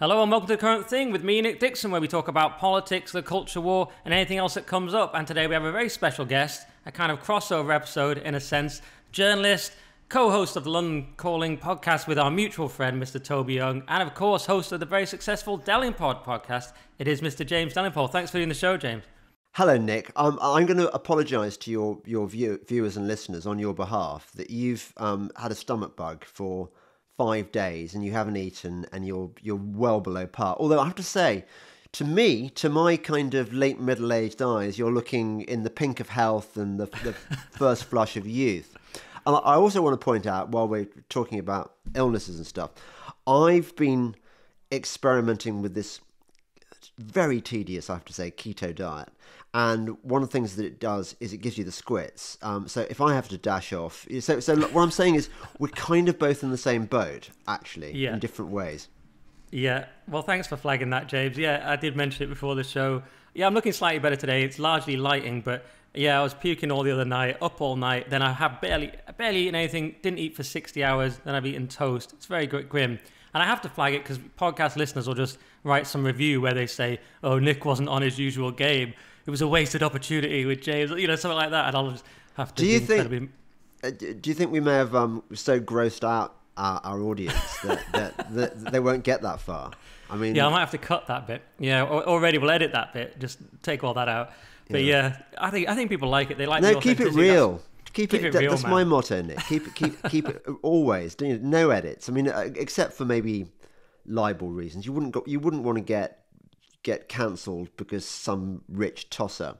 Hello and welcome to the current thing with me, Nick Dixon, where we talk about politics, the culture war, and anything else that comes up. And today we have a very special guest, a kind of crossover episode in a sense, journalist, co-host of the London Calling podcast with our mutual friend, Mr. Toby Young, and of course, host of the very successful Delingpod podcast. It is Mr. James Delingpole. Thanks for doing the show, James. Hello, Nick. Um, I'm going to apologise to your your view, viewers and listeners on your behalf that you've um, had a stomach bug for five days and you haven't eaten and you're you're well below par. Although I have to say, to me, to my kind of late middle aged eyes, you're looking in the pink of health and the, the first flush of youth. And I also want to point out while we're talking about illnesses and stuff, I've been experimenting with this very tedious, I have to say, keto diet. And one of the things that it does is it gives you the squits. Um, so if I have to dash off, so so what I'm saying is we're kind of both in the same boat, actually, Yeah. in different ways. Yeah, well, thanks for flagging that, James. Yeah, I did mention it before the show. Yeah, I'm looking slightly better today. It's largely lighting, but yeah, I was puking all the other night, up all night. Then I have barely, barely eaten anything. Didn't eat for 60 hours. Then I've eaten toast. It's very grim. And I have to flag it because podcast listeners will just write some review where they say, "Oh, Nick wasn't on his usual game. It was a wasted opportunity with James," you know, something like that. And I'll just have to. Do you think- Uh, do you think we may have um, so grossed out our, our audience that, that, that they won't get that far? I mean, Yeah, I might have to cut that bit. Yeah, already we'll edit that bit. Just take all that out. But yeah, I think I think people like it. They like no, the keep it. That's- real. Keep, keep it. it real, that's man. my motto, Nick. Keep it. Keep keep it always. No edits. I mean, uh, except for maybe libel reasons. You wouldn't go, You wouldn't want to get get cancelled because some rich tosser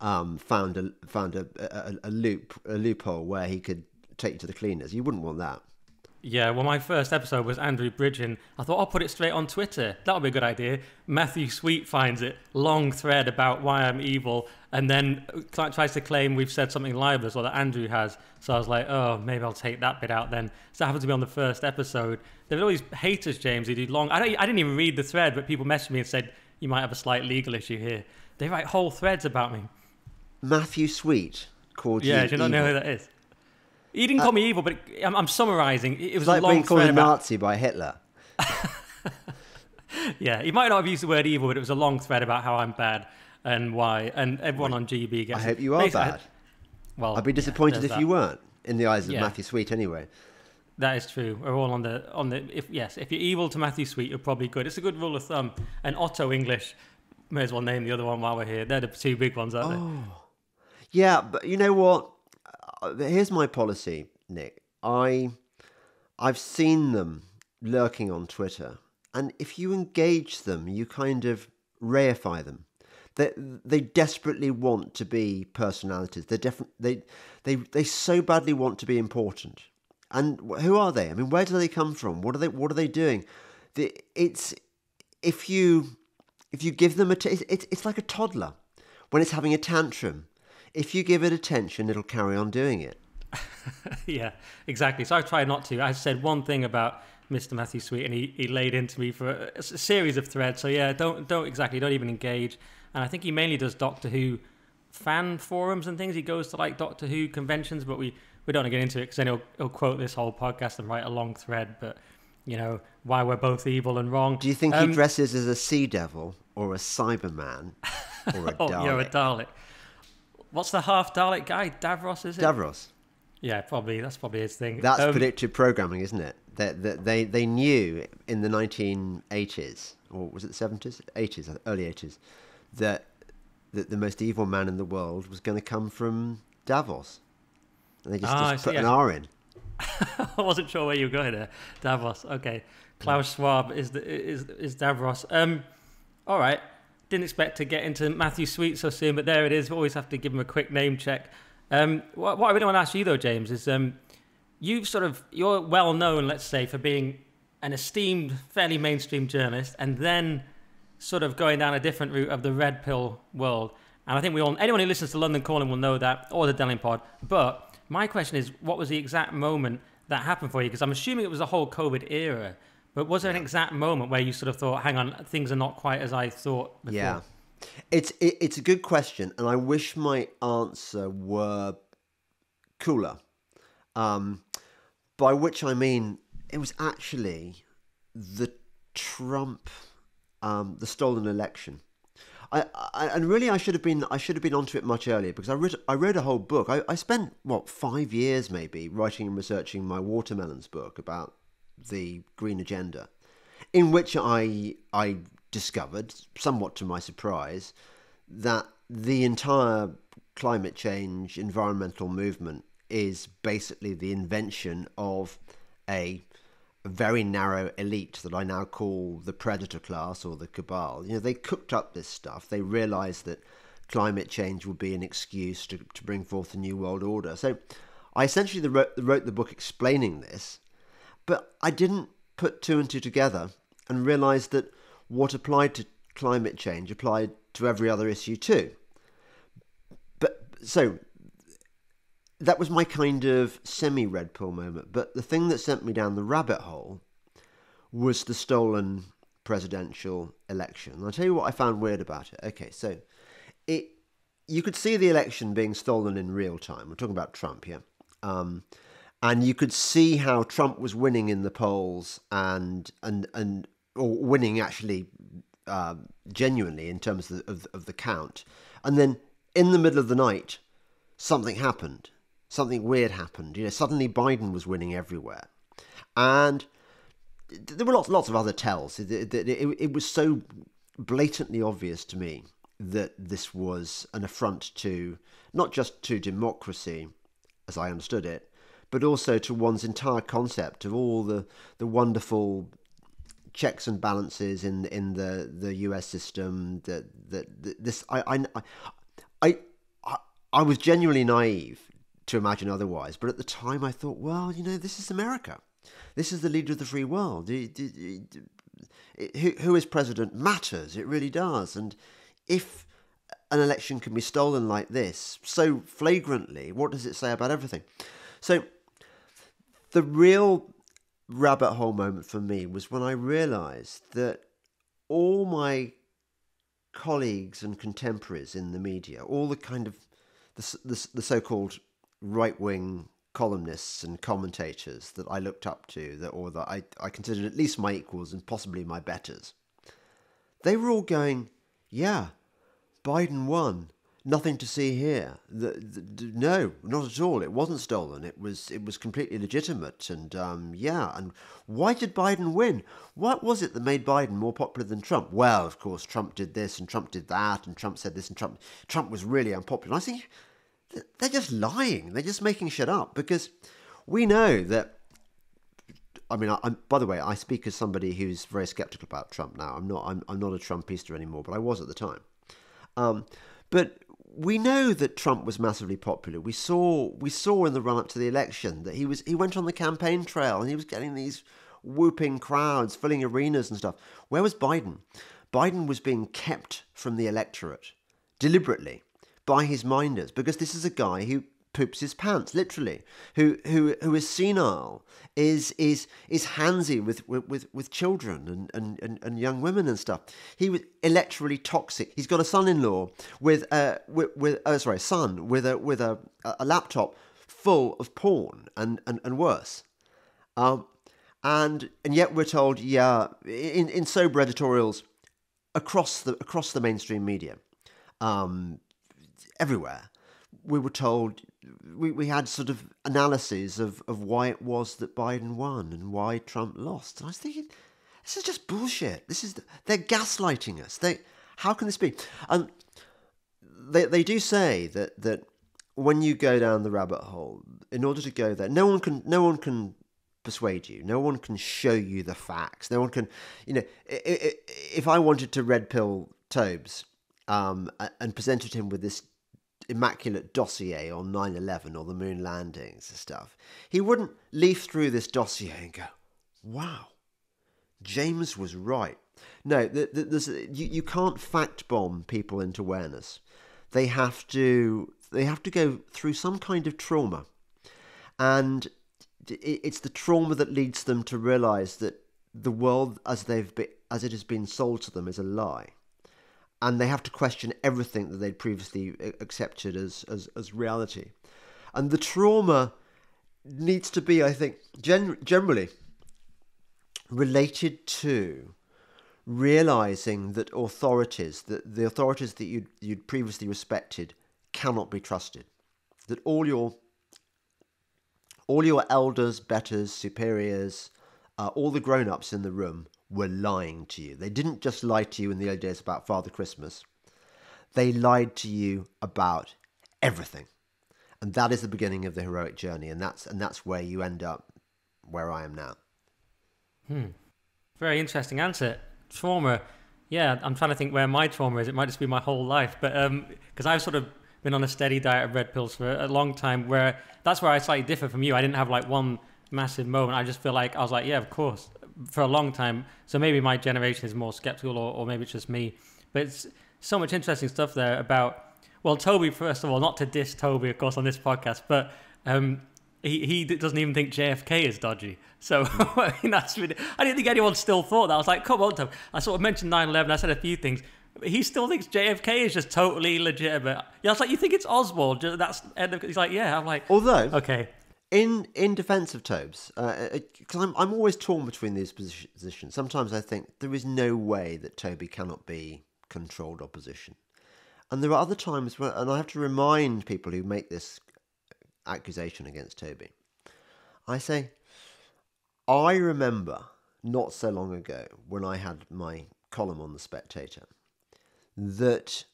um, found a found a, a, a loop a loophole where he could take you to the cleaners. You wouldn't want that. Yeah, well, my first episode was Andrew Bridgen. I thought I'll put it straight on Twitter. That'll be a good idea. Matthew Sweet finds it, long thread about why I'm evil, and then tries to claim we've said something libelous or that Andrew has. So I was like, oh, maybe I'll take that bit out then. So that happened to be on the first episode. There were all these haters, James, who do long. I, I didn't even read the thread, but people messaged me and said, you might have a slight legal issue here. They write whole threads about me. Matthew Sweet called Yeah, you. do you not know who that is? He didn't uh, call me evil, but it, I'm, I'm summarizing. It, was like a long being called a about Nazi by Hitler. Yeah, he might not have used the word evil, but it was a long thread about how I'm bad and why. And everyone on GB gets. I hope you are Basically, I- bad. Well, I'd be disappointed there's if that. you weren't, in the eyes of Yeah. Matthew Sweet, anyway. That is true. We're all on the on the. If yes, if you're evil to Matthew Sweet, you're probably good. It's a good rule of thumb. And Otto English, may as well name the other one while we're here. They're the two big ones, aren't Oh. Yeah, but you know what? Uh, Here's my policy, Nick. I, I've seen them lurking on Twitter, and if you engage them, you kind of reify them. They they desperately want to be personalities. They def- they they they so badly want to be important. And who are they? I mean, where do they come from? What are they What are they doing? The, it's if you if you give them a t- it's, it's like a toddler when it's having a tantrum. If you give it attention, it'll carry on doing it. yeah, exactly. So I try not to. I said one thing about Mr. Matthew Sweet, and he, he laid into me for a, a series of threads. So yeah, don't don't exactly don't even engage. And I think he mainly does Doctor Who fan forums and things. He goes to like Doctor Who conventions, but we we don't want to get into it because then he'll, he'll quote this whole podcast and write a long thread. But you know why we're both evil and wrong. Do you think Um, he dresses as a sea devil or a Cyberman or a Oh, Dalek? you're a Dalek. What's the half Dalek guy? Davros, is it? Davros. yeah, probably. That's probably his thing. That's Um, predictive programming, isn't it? That that they they knew in the 1980s or was it the 70s, 80s, early 80s, that that the most evil man in the world was going to come from Davos, they just, I just see, put an yeah. R in. I wasn't sure where you were going there. Davos. Okay. Klaus Schwab is the, is is Davros. Um, all right. Didn't expect to get into Matthew Sweet so soon, but there it is. We always have to give him a quick name check. Um, what, what I really want to ask you though, James, is um, you've sort of you're well known, let's say, for being an esteemed, fairly mainstream journalist, and then sort of going down a different route of the red pill world. And I think we all, anyone who listens to London Calling will know that, or the Delingpod. But my question is, what was the exact moment that happened for you? Because I'm assuming it was the whole COVID era. But was there an exact moment where you sort of thought, hang on, things are not quite as I thought before? Yeah, it's it, it's a good question, and I wish my answer were cooler. Um, by which I mean it was actually the Trump, um, the stolen election. I, I, and really I should have been I should have been onto it much earlier because I wrote I wrote a whole book. I, I spent what five years maybe writing and researching my watermelons book about the green agenda, in which I I discovered, somewhat to my surprise, that the entire climate change environmental movement is basically the invention of a very narrow elite that I now call the predator class or the cabal. You know, they cooked up this stuff. They realized that climate change would be an excuse to, to bring forth a new world order. So I essentially wrote, wrote the book explaining this, but I didn't put two and two together and realised that what applied to climate change applied to every other issue too. But so that was my kind of semi red pill moment. But the thing that sent me down the rabbit hole was the stolen presidential election. And I'll tell you what I found weird about it. Okay, so it you could see the election being stolen in real time. We're talking about Trump here. Um, and you could see how Trump was winning in the polls and and and or winning actually uh, genuinely in terms of the, of, of the count. And then in the middle of the night, something happened something weird happened. You know, suddenly Biden was winning everywhere, and there were lots, lots of other tells. It, it, it, it, was so blatantly obvious to me that this was an affront to not just to democracy, as I understood it, but also to one's entire concept of all the the wonderful checks and balances in in the the U.S. system. That that this I I I I, I was genuinely naive to imagine otherwise. But at the time, I thought, well, you know, this is America. This is the leader of the free world. Who is president matters. It really does. And if an election can be stolen like this so flagrantly, what does it say about everything? So, the real rabbit hole moment for me was when I realized that all my colleagues and contemporaries in the media, all the kind of the, the, the so-called right wing columnists and commentators that I looked up to, that or that I, I considered at least my equals and possibly my betters, they were all going, yeah, Biden won. Nothing to see here. The, the, no, not at all. It wasn't stolen. It was it was completely legitimate. And um, yeah, and why did Biden win? What was it that made Biden more popular than Trump? Well, of course, Trump did this and Trump did that, and Trump said this and Trump Trump was really unpopular. I think they're just lying. They're just making shit up because we know that. I mean, I, by the way, I speak as somebody who's very skeptical about Trump now. I'm not. I'm, I'm not a Trumpista anymore, but I was at the time. Um, but we know that Trump was massively popular. We saw we saw in the run up to the election that he was he went on the campaign trail and he was getting these whooping crowds, filling arenas and stuff. Where was Biden? Biden was being kept from the electorate deliberately by his minders because this is a guy who poops his pants literally who who who is senile is is is handsy with with with children and, and and, and young women and stuff. He was electorally toxic. He's got a son-in-law with uh with, with oh sorry son with a with a a laptop full of porn and and, and worse. Um and and yet we're told yeah in in sober editorials across the across the mainstream media. Um everywhere, we were told we, we had sort of analyses of, of why it was that Biden won and why Trump lost. And I was thinking, this is just bullshit. This is they're gaslighting us. They how can this be? And they they do say that that when you go down the rabbit hole, in order to go there, no one can no one can persuade you. No one can show you the facts. No one can, you know, if I wanted to red pill Tobes um, and presented him with this immaculate dossier on 9-11 or the moon landings and stuff, he wouldn't leaf through this dossier and go, wow, James was right. No, there's, you, you can't fact bomb people into awareness. They have to they have to go through some kind of trauma, and it's the trauma that leads them to realize that the world as they've as it has been sold to them is a lie and they have to question everything that they'd previously accepted as, as, as reality. And the trauma needs to be, I think, gen- generally related to realizing that authorities, that the authorities that you'd, you'd previously respected, cannot be trusted. That all your all your elders, betters, superiors, uh, all the grown-ups in the room were lying to you. They didn't just lie to you in the early days about Father Christmas. They lied to you about everything. And that is the beginning of the heroic journey, and that's and that's where you end up where I am now. Hmm. Very interesting answer. Trauma. Yeah, I'm trying to think where my trauma is. It might just be my whole life, but because um, I've sort of been on a steady diet of red pills for a long time, where that's where I slightly differ from you. I didn't have like one massive moment. I just feel like I was like, yeah, of course, for a long time. So maybe my generation is more skeptical, or, or maybe it's just me. But it's so much interesting stuff there about. Well, Toby, first of all, not to diss Toby, of course, on this podcast, but um, he, he doesn't even think JFK is dodgy. So I mean, that's really, I didn't think anyone still thought that. I was like, come on, Tom. I sort of mentioned 9/11. I said a few things. He still thinks JFK is just totally legitimate. Yeah, I was like, you think it's Oswald? That's he's like, yeah. I'm like, although okay. In in defence of Tobes, because uh, I'm I'm always torn between these positions. Sometimes I think there is no way that Toby cannot be controlled opposition, and there are other times where, and I have to remind people who make this accusation against Toby. I say, I remember not so long ago when I had my column on The Spectator that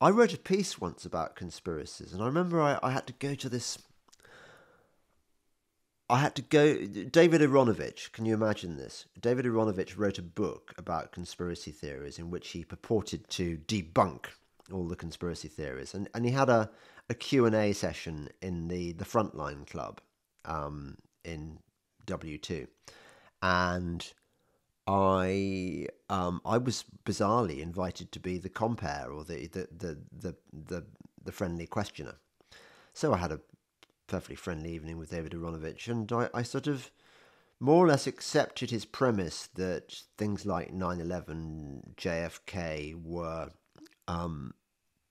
I wrote a piece once about conspiracies, and I remember I, I had to go to this. I had to go. David Aaronovitch, can you imagine this? David Aaronovitch wrote a book about conspiracy theories in which he purported to debunk all the conspiracy theories, and, and he had a, a Q&A session in the, the Frontline Club um, in W2. And I um, I was bizarrely invited to be the compare or the the, the, the, the, the friendly questioner. So I had a perfectly friendly evening with David Aaronovitch, and I, I sort of more or less accepted his premise that things like 9-11, JFK were um,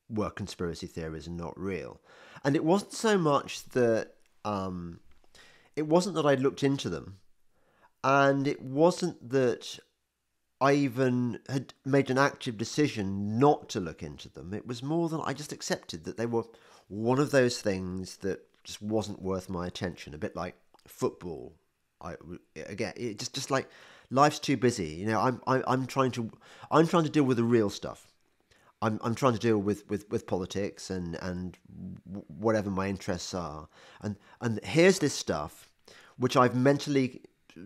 were conspiracy theories and not real. And it wasn't so much that um, it wasn't that I looked into them, and it wasn't that I even had made an active decision not to look into them. It was more than I just accepted that they were one of those things that just wasn't worth my attention. A bit like football. I again, it just just like life's too busy. You know, I'm I'm, I'm trying to I'm trying to deal with the real stuff. I'm I'm trying to deal with, with, with politics and and whatever my interests are, and and here's this stuff, which I've mentally,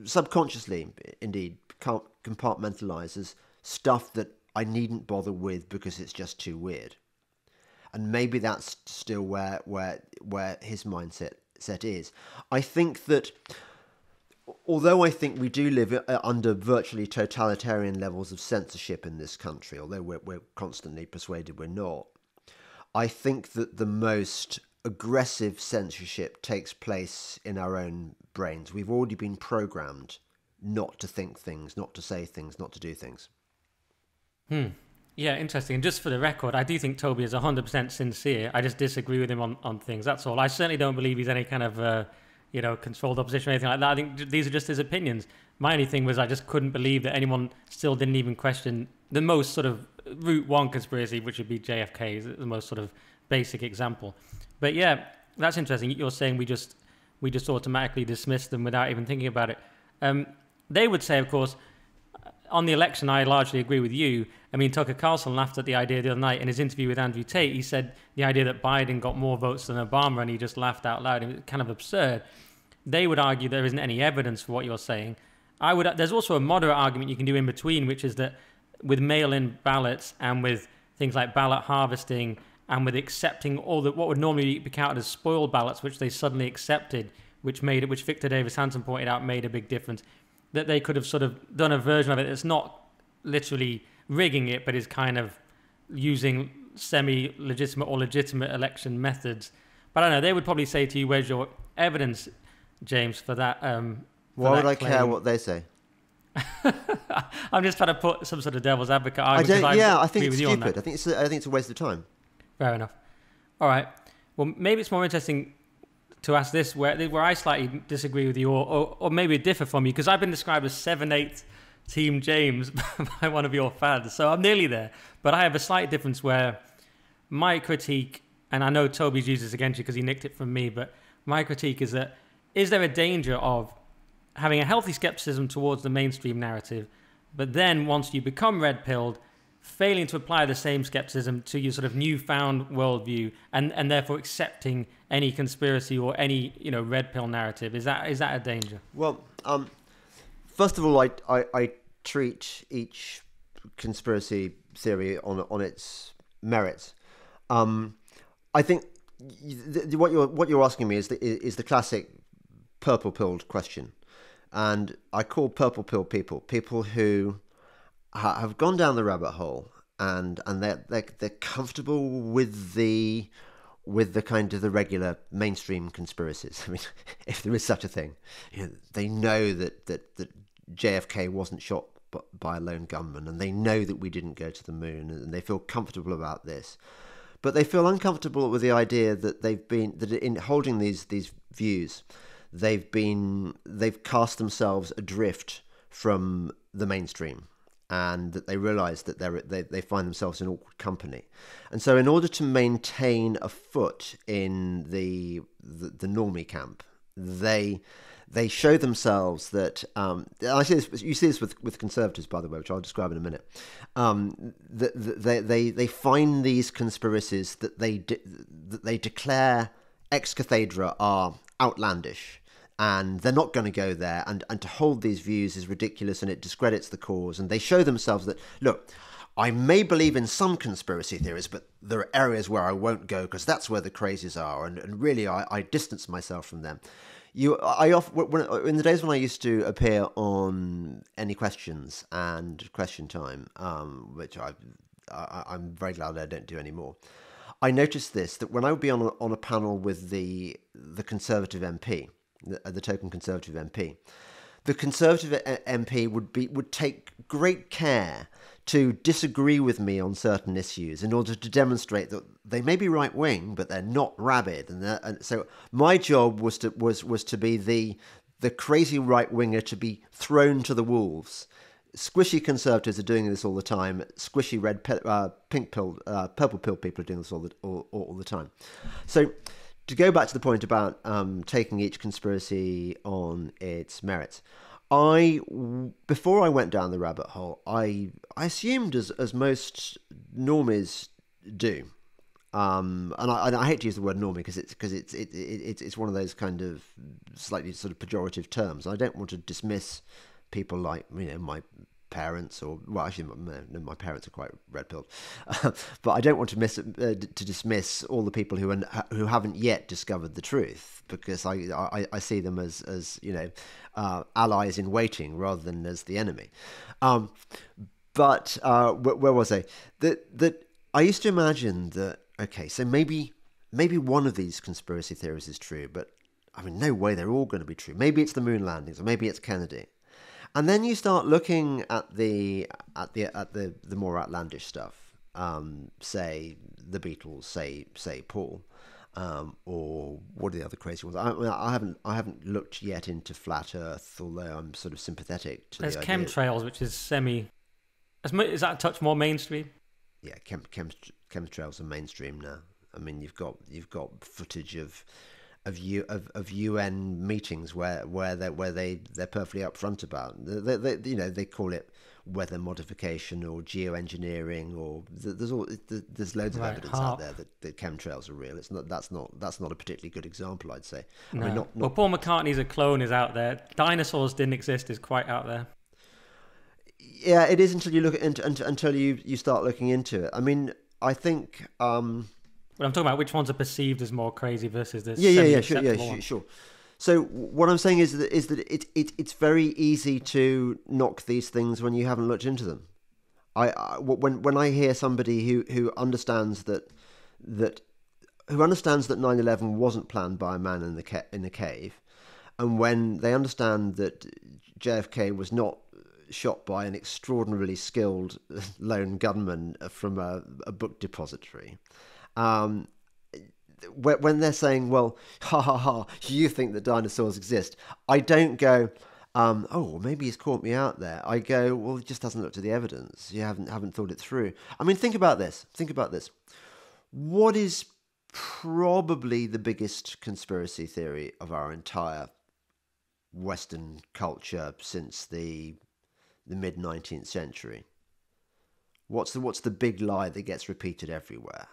subconsciously, indeed, compartmentalize as stuff that I needn't bother with because it's just too weird, and maybe that's still where where where his mindset set is. I think that although I think we do live uh, under virtually totalitarian levels of censorship in this country, although we're, we're constantly persuaded we're not, I think that the most aggressive censorship takes place in our own brains. We've already been programmed not to think things, not to say things, not to do things. Hmm. Yeah, interesting. And just for the record, I do think Toby is 100% sincere. I just disagree with him on, on things. That's all. I certainly don't believe he's any kind of. Uh, you know, controlled opposition or anything like that. I think these are just his opinions. My only thing was I just couldn't believe that anyone still didn't even question the most sort of route one conspiracy, which would be JFK, is the most sort of basic example. But yeah, that's interesting. You're saying we just we just automatically dismiss them without even thinking about it. Um, they would say, of course, on the election, I largely agree with you. I mean, Tucker Carlson laughed at the idea the other night in his interview with Andrew Tate. He said the idea that Biden got more votes than Obama, and he just laughed out loud. It was kind of absurd. They would argue there isn't any evidence for what you're saying. I would. There's also a moderate argument you can do in between, which is that with mail-in ballots and with things like ballot harvesting and with accepting all that what would normally be counted as spoiled ballots, which they suddenly accepted, which made it, which Victor Davis Hanson pointed out made a big difference that they could have sort of done a version of it that's not literally rigging it, but is kind of using semi legitimate or legitimate election methods. But I don't know, they would probably say to you, Where's your evidence, James, for that? Um, for Why that would I claim? care what they say? I'm just trying to put some sort of devil's advocate argument. I don't, yeah, I think it's stupid. I think it's, a, I think it's a waste of time. Fair enough. All right. Well, maybe it's more interesting to ask this where where I slightly disagree with you, or or, or maybe differ from you, because I've been described as seven eighths Team James by one of your fans. So I'm nearly there. But I have a slight difference where my critique, and I know Toby's used this against you because he nicked it from me, but my critique is that is there a danger of having a healthy skepticism towards the mainstream narrative, but then once you become red pilled, failing to apply the same skepticism to your sort of newfound worldview and, and therefore accepting any conspiracy or any you know red pill narrative is that is that a danger well um, first of all I, I, I treat each conspiracy theory on on its merits um, I think what you're what you're asking me is the is the classic purple pilled question and I call purple pill people people who have gone down the rabbit hole and and they're, they're they're comfortable with the with the kind of the regular mainstream conspiracies. I mean, if there is such a thing, you know, they know that that that JFK wasn't shot by a lone gunman, and they know that we didn't go to the moon, and they feel comfortable about this. But they feel uncomfortable with the idea that they've been that in holding these these views, they've been they've cast themselves adrift from the mainstream and that they realize that they're, they, they find themselves in awkward company. And so, in order to maintain a foot in the, the, the normie camp, they they show themselves that um, I see this. You see this with, with conservatives, by the way, which I'll describe in a minute. Um, they, they they find these conspiracies that they de- that they declare ex cathedra are outlandish and they're not going to go there. And, and to hold these views is ridiculous and it discredits the cause. And they show themselves that, look, I may believe in some conspiracy theories, but there are areas where I won't go because that's where the crazies are. And, and really, I, I distance myself from them. You, I often, when, in the days when I used to appear on any questions and question time, um, which I, I, I'm very glad I don't do anymore. I noticed this that when I would be on a, on a panel with the the Conservative MP, the, the token Conservative MP. The Conservative MP would be would take great care to disagree with me on certain issues in order to demonstrate that they may be right wing, but they're not rabid. And, and, so my job was to was was to be the the crazy right winger to be thrown to the wolves. Squishy conservatives are doing this all the time. Squishy red, uh, pink pill, uh, purple pill people are doing this all the all, all the time. So to go back to the point about um, taking each conspiracy on its merits, I before I went down the rabbit hole, I I assumed as as most normies do, um, and I, I, hate to use the word normie because it's because it's it, it, it's one of those kind of slightly sort of pejorative terms. I don't want to dismiss people like you know my parents, or well, actually, my, my parents are quite red pilled, but I don't want to miss uh, to dismiss all the people who are, who haven't yet discovered the truth, because I I, I see them as as you know uh, allies in waiting rather than as the enemy. Um, but uh, where, where was I? That that I used to imagine that okay, so maybe maybe one of these conspiracy theories is true, but I mean, no way they're all going to be true. Maybe it's the moon landings, or maybe it's Kennedy. And then you start looking at the at the at the the more outlandish stuff. Um, say the Beatles, say say Paul, um, or what are the other crazy ones? I, I, haven't I haven't looked yet into flat Earth, although I'm sort of sympathetic to. There's the chemtrails, which is semi. Is that a touch more mainstream? Yeah, chem, chem, chemtrails are mainstream now. I mean, you've got you've got footage of of U, of, of UN meetings where where they where they they're perfectly upfront about. They, they, you know they call it weather modification or geoengineering or there's all there's loads of right, evidence out there that, that chemtrails are real. It's not that's not that's not a particularly good example, I'd say. No. I mean, not, not... Well, Paul McCartney's a clone is out there. Dinosaurs didn't exist is quite out there. Yeah, it is until you look into until you you start looking into it. I mean, I think. Um, but I'm talking about which ones are perceived as more crazy versus the yeah, yeah, yeah, sure, yeah, sure, sure. So what I'm saying is that is that it, it it's very easy to knock these things when you haven't looked into them. I, I when when I hear somebody who who understands that that who understands that 9/11 wasn't planned by a man in the ca- in the cave, and when they understand that JFK was not shot by an extraordinarily skilled lone gunman from a, a book depository, um, when they're saying, well, ha ha ha, you think that dinosaurs exist, I don't go, um, oh, maybe he's caught me out there. I go, well, it just hasn't looked at the evidence. You haven't haven't thought it through. I mean, think about this. Think about this. What is probably the biggest conspiracy theory of our entire Western culture since the the mid nineteenth century? What's the what's the big lie that gets repeated everywhere?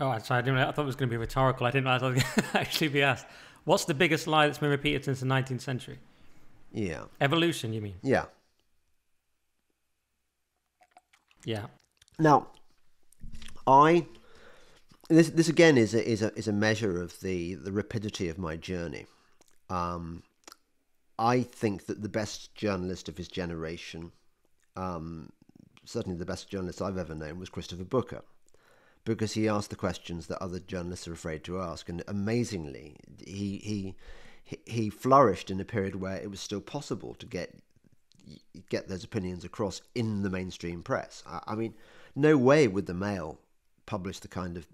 Oh, sorry, I didn't. I thought it was going to be rhetorical. I didn't realize I was going to actually be asked. What's the biggest lie that's been repeated since the 19th century? Yeah. Evolution, you mean? Yeah. Yeah. Now, I this this again is a, is a is a measure of the the rapidity of my journey. Um, I think that the best journalist of his generation, um, certainly the best journalist I've ever known, was Christopher Booker, because he asked the questions that other journalists are afraid to ask, and amazingly, he he he flourished in a period where it was still possible to get get those opinions across in the mainstream press. I, I mean, no way would the Mail publish the kind of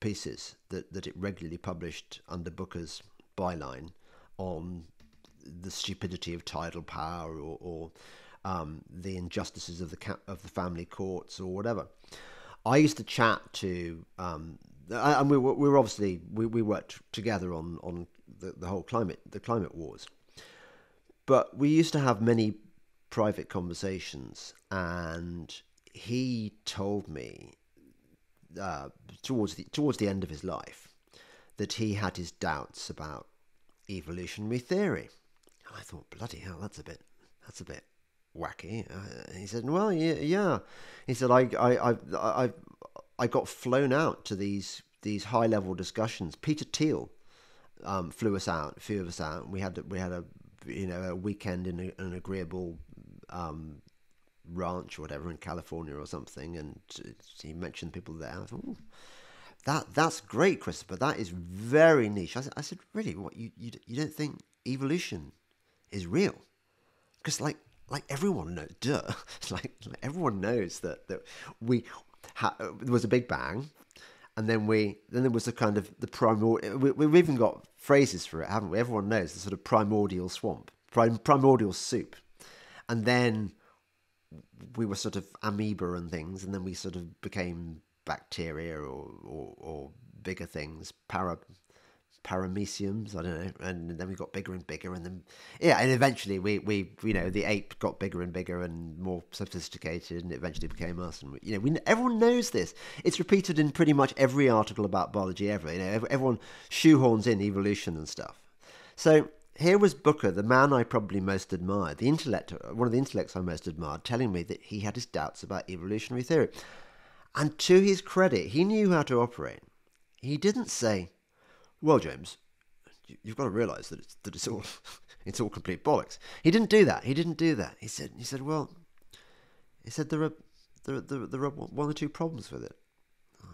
pieces that, that it regularly published under Booker's byline on the stupidity of tidal power or, or um, the injustices of the of the family courts or whatever. I used to chat to, um, and we were, we were obviously we, we worked together on on the, the whole climate the climate wars, but we used to have many private conversations, and he told me uh, towards the towards the end of his life that he had his doubts about evolutionary theory. And I thought, bloody hell, that's a bit that's a bit wacky. Uh, he said, well, yeah, yeah. He said, I, I, I, I, I got flown out to these these high level discussions. Peter Thiel um, flew us out, a few of us out. We had we had a you know a weekend in a, an agreeable um, ranch or whatever in California or something, and he mentioned people there. Thought, that that's great, Christopher. That is very niche. I said, I said really, what you, you you don't think evolution is real? Because like like everyone knows, duh, like, like everyone knows that that we ha- there was a big bang, and then we then there was a kind of the primordial. We, we've even got phrases for it, haven't we? Everyone knows the sort of primordial swamp, prim, primordial soup, and then we were sort of amoeba and things, and then we sort of became bacteria or or, or bigger things, para parameciums, I don't know, and then we got bigger and bigger, and then yeah, and eventually we we you know the ape got bigger and bigger and more sophisticated, and it eventually became us, and we, you know we everyone knows this. It's repeated in pretty much every article about biology ever. You know, everyone shoehorns in evolution and stuff. So here was Booker, the man I probably most admired, the intellect, one of the intellects I most admired, telling me that he had his doubts about evolutionary theory. And to his credit, he knew how to operate. He didn't say, "Well, James, you've got to realise that it's that it's all it's all complete bollocks." He didn't do that. He didn't do that. He said, "He said, well, he said there are there there there are one or two problems with it."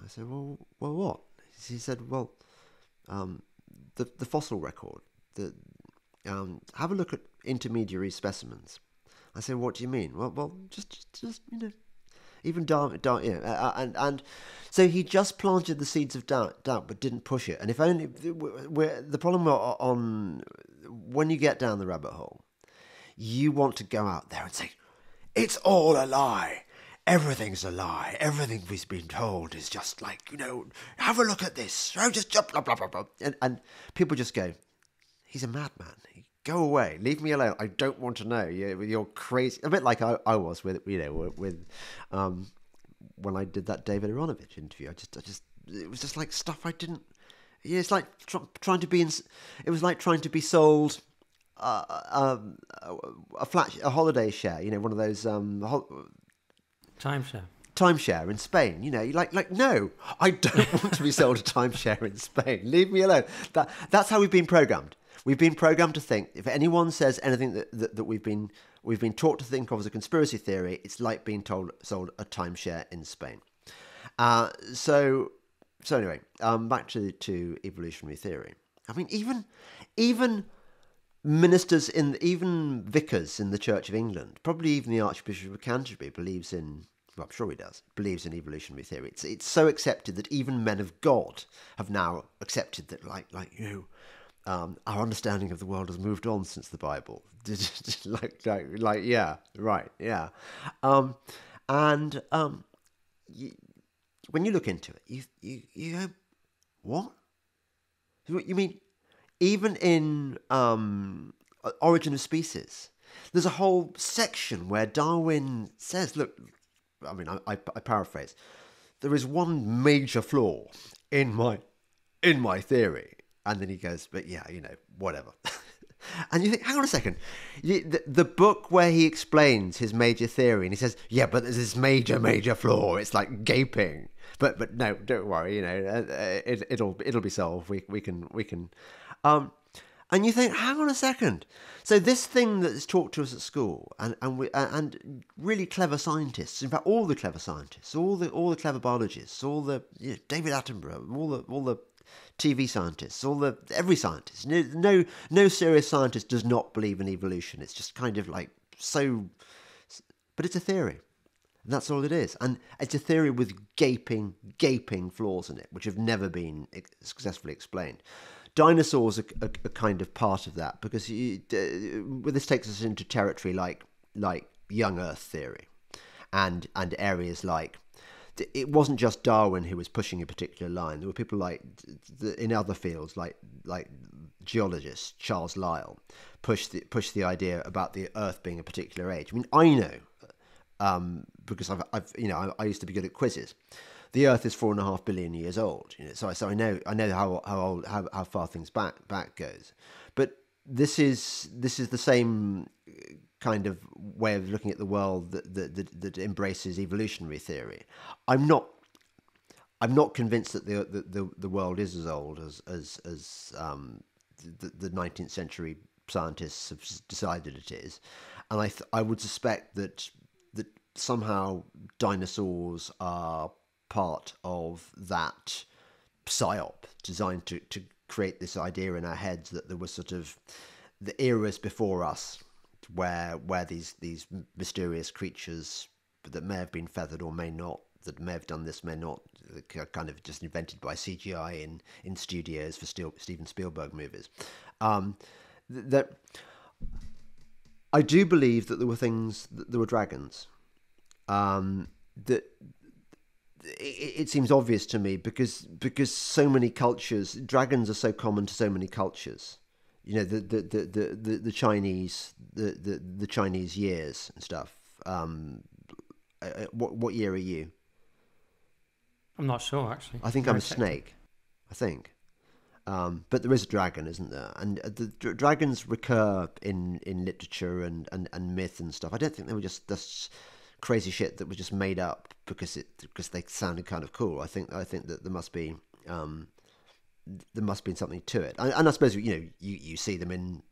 I said, "Well, well, what?" He said, "Well, um, the the fossil record, the um, have a look at intermediary specimens. I said, what do you mean? Well, well, just, just, just you know, even doubt, Darwin you know, uh, and and so he just planted the seeds of doubt, doubt, but didn't push it. And if only we're, the problem on when you get down the rabbit hole, you want to go out there and say, it's all a lie. Everything's a lie. Everything we've been told is just like you know. Have a look at this. Oh, just blah blah blah blah. And and people just go, he's a madman. Go away. Leave me alone. I don't want to know. You're, you're crazy. A bit like I, I was with, you know, with, um, when I did that David Aaronovitch interview. I just, I just, it was just like stuff I didn't. Yeah, it's like tr- trying to be in. It was like trying to be sold uh, um, a flat, a holiday share. You know, one of those um, timeshare timeshare in Spain. You know, like like no, I don't want to be sold a timeshare in Spain. Leave me alone. That that's how we've been programmed. We've been programmed to think if anyone says anything that, that, that we've been we've been taught to think of as a conspiracy theory, it's like being told sold a timeshare in Spain. Uh, so so anyway, um, back to to evolutionary theory. I mean, even even ministers in even vicars in the Church of England, probably even the Archbishop of Canterbury believes in. Well, I'm sure he does. Believes in evolutionary theory. It's it's so accepted that even men of God have now accepted that, like like you know, um, our understanding of the world has moved on since the Bible. like, like, like, yeah, right, yeah. Um, and um, you, when you look into it, you, you, you go, what? You mean even in um, Origin of Species, there's a whole section where Darwin says, look, I mean, I, I, I paraphrase, there is one major flaw in my in my theory. And then he goes, but yeah, you know, whatever. and you think, hang on a second. The, the, book where he explains his major theory and he says, yeah, but there's this major, major flaw. It's like gaping. But but no, don't worry. You know, uh, uh it, it'll it'll be solved. We we can we can. Um, and you think, hang on a second. So this thing that is taught to us at school, and and we, and really clever scientists, in fact, all the clever scientists, all the all the clever biologists, all the you know, David Attenborough, all the all the TV scientists, all the every scientist, no, no no serious scientist does not believe in evolution. It's just kind of like so, but it's a theory. And that's all it is. And it's a theory with gaping, gaping flaws in it, which have never been successfully explained dinosaurs are, are kind of part of that because you, uh, this takes us into territory like like young Earth theory, and and areas like it wasn't just Darwin who was pushing a particular line. There were people like in other fields, like like geologist Charles Lyell, pushed the pushed the idea about the Earth being a particular age. I mean, I know um, because I've, I've you know I, I, used to be good at quizzes the Earth is four and a half billion years old. You know, so, I so I know I know how how old how, how far things back back goes, but this is this is the same kind of way of looking at the world that that, that, embraces evolutionary theory. I'm not I'm not convinced that the the, the, world is as old as as as um, the, 19th century scientists have decided it is, and I th- I would suspect that that somehow dinosaurs are part of that psyop designed to, to create this idea in our heads that there was sort of the eras before us where where these these mysterious creatures that may have been feathered or may not that may have done this may not kind of just invented by CGI in in studios for Steven Spielberg movies. Um, that I do believe that there were things that there were dragons. Um, that it, seems obvious to me because because so many cultures dragons are so common to so many cultures you know the the the the, the, chinese the, the the chinese years and stuff um uh, uh what what year are you i'm not sure actually i think i'm a snake i think um, but there is a dragon, isn't there? And uh, the dragons recur in, in literature and, and, and myth and stuff. I don't think they were just just crazy shit that was just made up because it because they sounded kind of cool. I think I think that there must be um, there must be something to it, and, and I suppose you know you, you see them in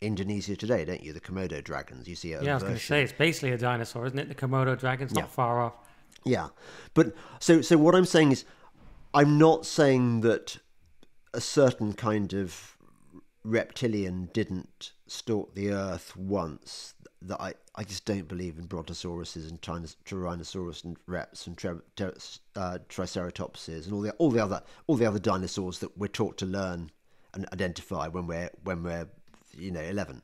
Indonesia today, don't you? The Komodo dragons. You see yeah, I was going to say it's basically a dinosaur, isn't it? The Komodo dragon's not yeah. far off. Yeah, but so so what I'm saying is, I'm not saying that a certain kind of reptilian didn't stalk the earth once that I, I just don't believe in brontosauruses and Tyrannosaurus and reps and tri, uh, Triceratopses and all the all the other all the other dinosaurs that we're taught to learn and identify when we're when we're you know eleven.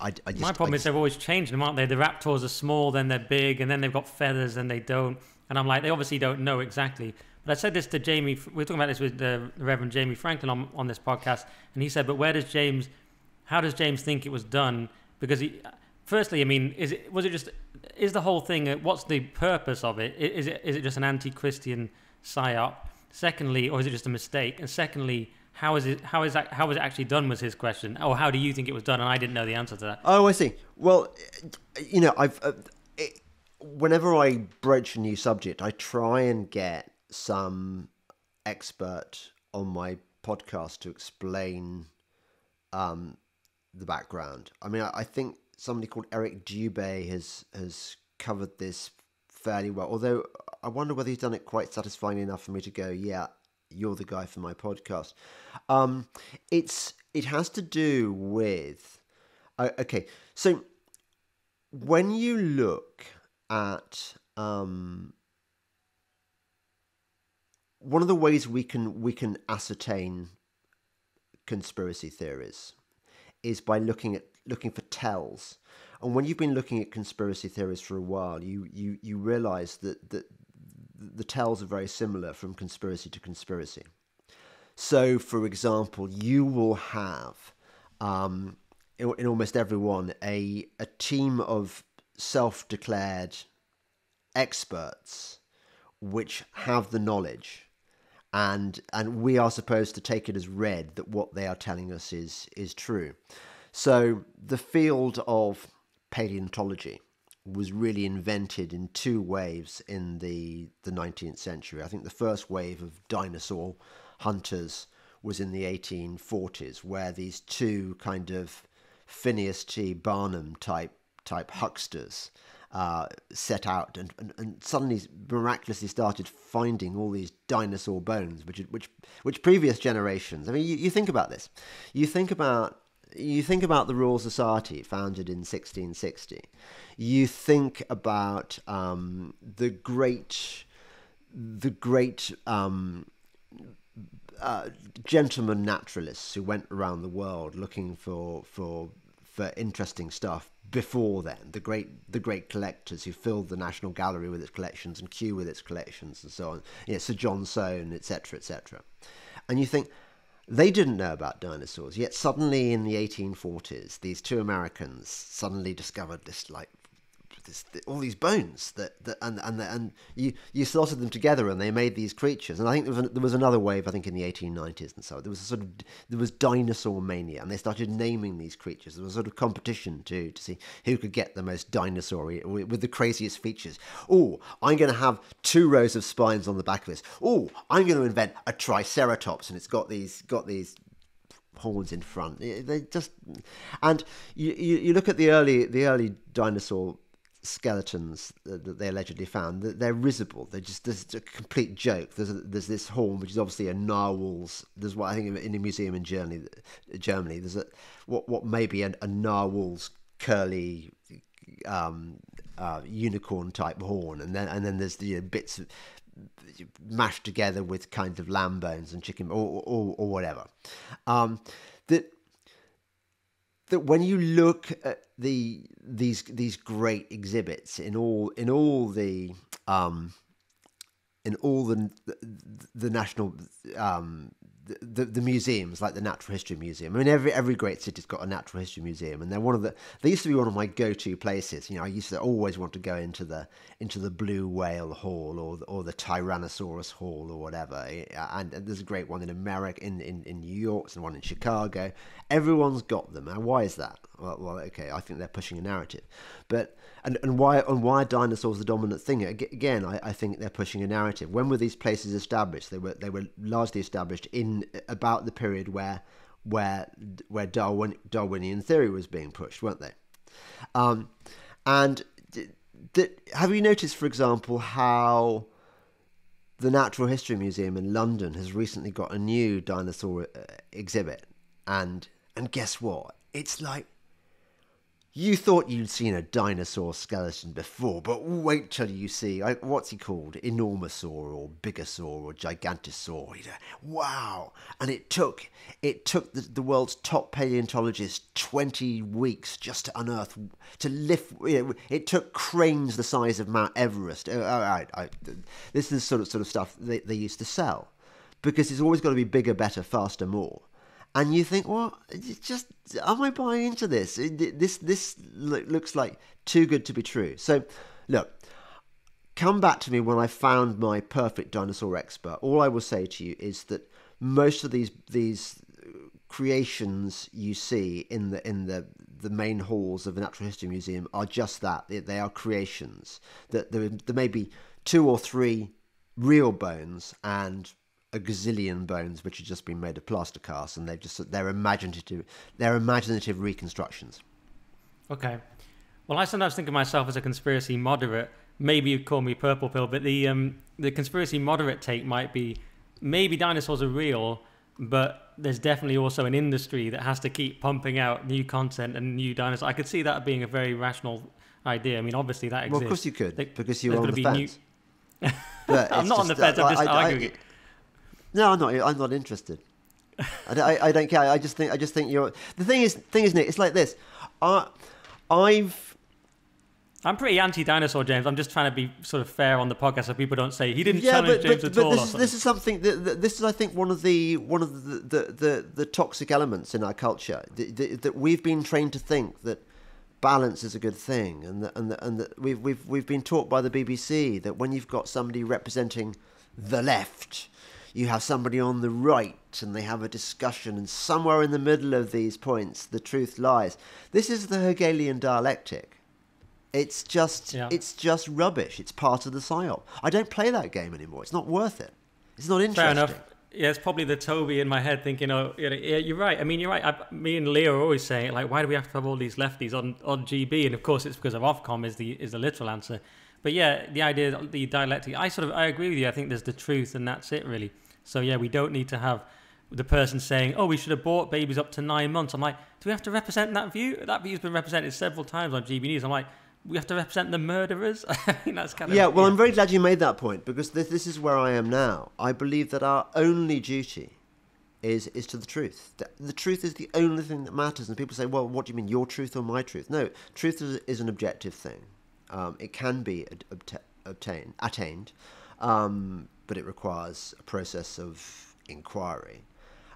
I, I just, My problem just, is they've always changed them, aren't they? The raptors are small, then they're big, and then they've got feathers, and they don't. And I'm like, they obviously don't know exactly. But I said this to Jamie. We are talking about this with the Reverend Jamie Franklin on on this podcast, and he said, "But where does James? How does James think it was done? Because he." Firstly, I mean, is it was it just is the whole thing? Uh, what's the purpose of it? Is it is it just an anti-Christian psyop? Secondly, or is it just a mistake? And secondly, how is it how is that how was it actually done? Was his question, or how do you think it was done? And I didn't know the answer to that. Oh, I see. Well, you know, I've uh, it, whenever I broach a new subject, I try and get some expert on my podcast to explain um, the background. I mean, I, I think somebody called Eric Dubay has has covered this fairly well. Although I wonder whether he's done it quite satisfyingly enough for me to go, yeah, you're the guy for my podcast. Um, it's it has to do with uh, okay, so when you look at um, one of the ways we can we can ascertain conspiracy theories is by looking at looking for tells. And when you've been looking at conspiracy theories for a while, you you you realize that that the tells are very similar from conspiracy to conspiracy. So, for example, you will have um, in, in almost everyone a a team of self-declared experts which have the knowledge and and we are supposed to take it as read that what they are telling us is is true so the field of paleontology was really invented in two waves in the the 19th century i think the first wave of dinosaur hunters was in the 1840s where these two kind of Phineas T. Barnum type type hucksters uh, set out and, and, and, suddenly miraculously started finding all these dinosaur bones, which which which previous generations. I mean, you, you think about this. You think about you think about the Royal Society founded in 1660. You think about um, the great the great um, uh, gentlemen naturalists who went around the world looking for for for interesting stuff before then the great the great collectors who filled the National Gallery with its collections and Kew with its collections and so on you know, Sir John Soane etc etc and you think they didn't know about dinosaurs yet suddenly in the 1840s these two Americans suddenly discovered this like this, all these bones that, that and and and you you slotted them together and they made these creatures. And I think there was, there was another wave. I think in the 1890s and so there was a sort of there was dinosaur mania, and they started naming these creatures. There was a sort of competition to to see who could get the most dinosaur with, with the craziest features. Oh, I'm going to have two rows of spines on the back of this. Oh, I'm going to invent a triceratops, and it's got these got these horns in front. They just and you, you, you look at the early the early dinosaur skeletons that they allegedly found, they're risible. They're just there's a complete joke. There's a, there's this horn which is obviously a narwhal's. There's what I think in a museum in Germany. Germany there's a what what may be a, narwhal's curly um, uh, unicorn type horn, and then and then there's the you know, bits mashed together with kind of lamb bones and chicken or or, or whatever. Um, that that when you look at the these these great exhibits in all in all the um, in all the the, the national um, the, the museums like the Natural History Museum. I mean, every every great city's got a Natural History Museum, and they're one of the. They used to be one of my go-to places. You know, I used to always want to go into the into the Blue Whale Hall or or the Tyrannosaurus Hall or whatever. And, and there's a great one in America, in, in, in New York, and one in Chicago. Everyone's got them, and why is that? Well, well, okay, I think they're pushing a narrative, but and, and why and why are dinosaurs the dominant thing? Again, I, I think they're pushing a narrative. When were these places established? They were they were largely established in about the period where where where Darwin, Darwinian theory was being pushed, weren't they? Um, and d- d- have you noticed, for example, how the Natural History Museum in London has recently got a new dinosaur uh, exhibit, and and guess what? It's like you thought you'd seen a dinosaur skeleton before, but wait till you see what's he called? Enormosaur or Bigosaur or Gigantosaur. Wow! And it took it took the, the world's top paleontologist twenty weeks just to unearth to lift. You know, it took cranes the size of Mount Everest. Uh, right, I, this is sort of sort of stuff they, they used to sell because it's always got to be bigger, better, faster, more and you think, well, just am I buying into this? This this looks like too good to be true. So, look, come back to me when I found my perfect dinosaur expert. All I will say to you is that most of these these creations you see in the in the the main halls of the Natural History Museum are just that. They, are creations. That there, there may be two or three real bones and a gazillion bones which have just been made of plaster casts, and they've just they're imaginative they're imaginative reconstructions. Okay, well, I sometimes think of myself as a conspiracy moderate. Maybe you'd call me purple pill, but the um, the conspiracy moderate take might be maybe dinosaurs are real, but there's definitely also an industry that has to keep pumping out new content and new dinosaurs. I could see that being a very rational idea. I mean, obviously that exists. Well, of course you could, they, because you're on the fence. New... I'm not on the fence. I'm just I, arguing no, I'm not. I'm not interested. I, I, I, don't care. I just think I just think you're the thing is thing is Nick. It's like this. I I've I'm pretty anti-dinosaur, James. I'm just trying to be sort of fair on the podcast, so people don't say he didn't yeah, challenge but, James but, at but all. this, is, something. this is something that, that this is, I think, one of the one of the the, the, the toxic elements in our culture that, that, that we've been trained to think that balance is a good thing, and that, and that, and that we've we've we've been taught by the BBC that when you've got somebody representing the left, you have somebody on the right, and they have a discussion, and somewhere in the middle of these points, the truth lies. This is the Hegelian dialectic. It's just Yeah. it's just rubbish. It's part of the psyop. I don't play that game anymore. It's not worth it. It's not interesting. Fair enough. Yeah, it's probably the Toby in my head thinking, oh, yeah, yeah, you're right. I mean, you're right. I, me and Leo are always saying, like, why do we have to have all these lefties on, on GB? And of course, it's because of Ofcom is the is the literal answer. But yeah, the idea, the dialectic, I sort of, I agree with you. I think there's the truth, and that's it, really. So yeah, we don't need to have the person saying, oh, we should have bought babies up to nine months. I'm like, do we have to represent that view? That view's been represented several times on GB News. I'm like, we have to represent the murderers. I think that's kind of Yeah, well, I'm very glad you made that point because this, this is where I am now. I believe that our only duty is is to the truth. The, the truth is the only thing that matters. And people say, well, what do you mean, your truth or my truth? No, truth is, is an objective thing. Um, it can be ad- obta- obtained, attained, um, but it requires a process of inquiry.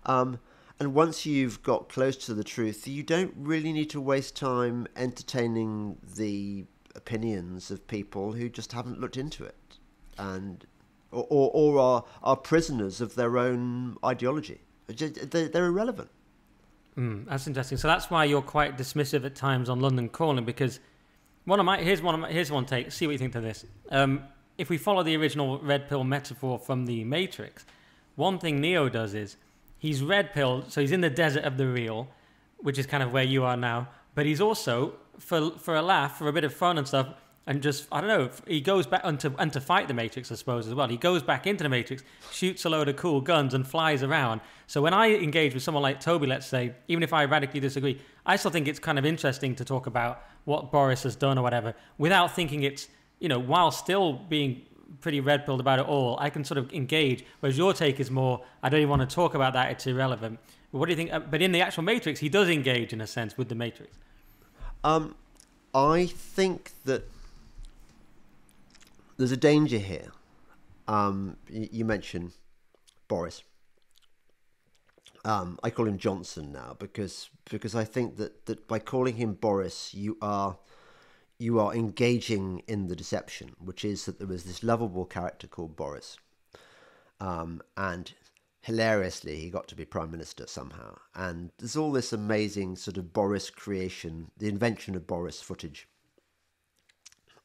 Um, and once you've got close to the truth, you don't really need to waste time entertaining the opinions of people who just haven't looked into it and or, or, or are, are prisoners of their own ideology. They're, irrelevant. Mm, that's interesting. So that's why you're quite dismissive at times on London Calling because one of my here's one of my, here's one take. See what you think to this. Um, if we follow the original red pill metaphor from the Matrix, one thing Neo does is he's red pill, so he's in the desert of the real, which is kind of where you are now. But he's also for for a laugh, for a bit of fun and stuff, and just I don't know. He goes back and to and to fight the Matrix, I suppose as well. He goes back into the Matrix, shoots a load of cool guns, and flies around. So when I engage with someone like Toby, let's say, even if I radically disagree, I still think it's kind of interesting to talk about what Boris has done or whatever, without thinking it's you know while still being pretty red pilled about it all. I can sort of engage, whereas your take is more I don't even want to talk about that. It's irrelevant. But what do you think? uh, But in the actual Matrix, he does engage in a sense with the Matrix. Um, I think that there's a danger here. Um, you mentioned Boris. Um, I call him Johnson now because because I think that, that by calling him Boris, you are you are engaging in the deception, which is that there was this lovable character called Boris, um, and hilariously he got to be prime minister somehow. And there's all this amazing sort of Boris creation, the invention of Boris footage,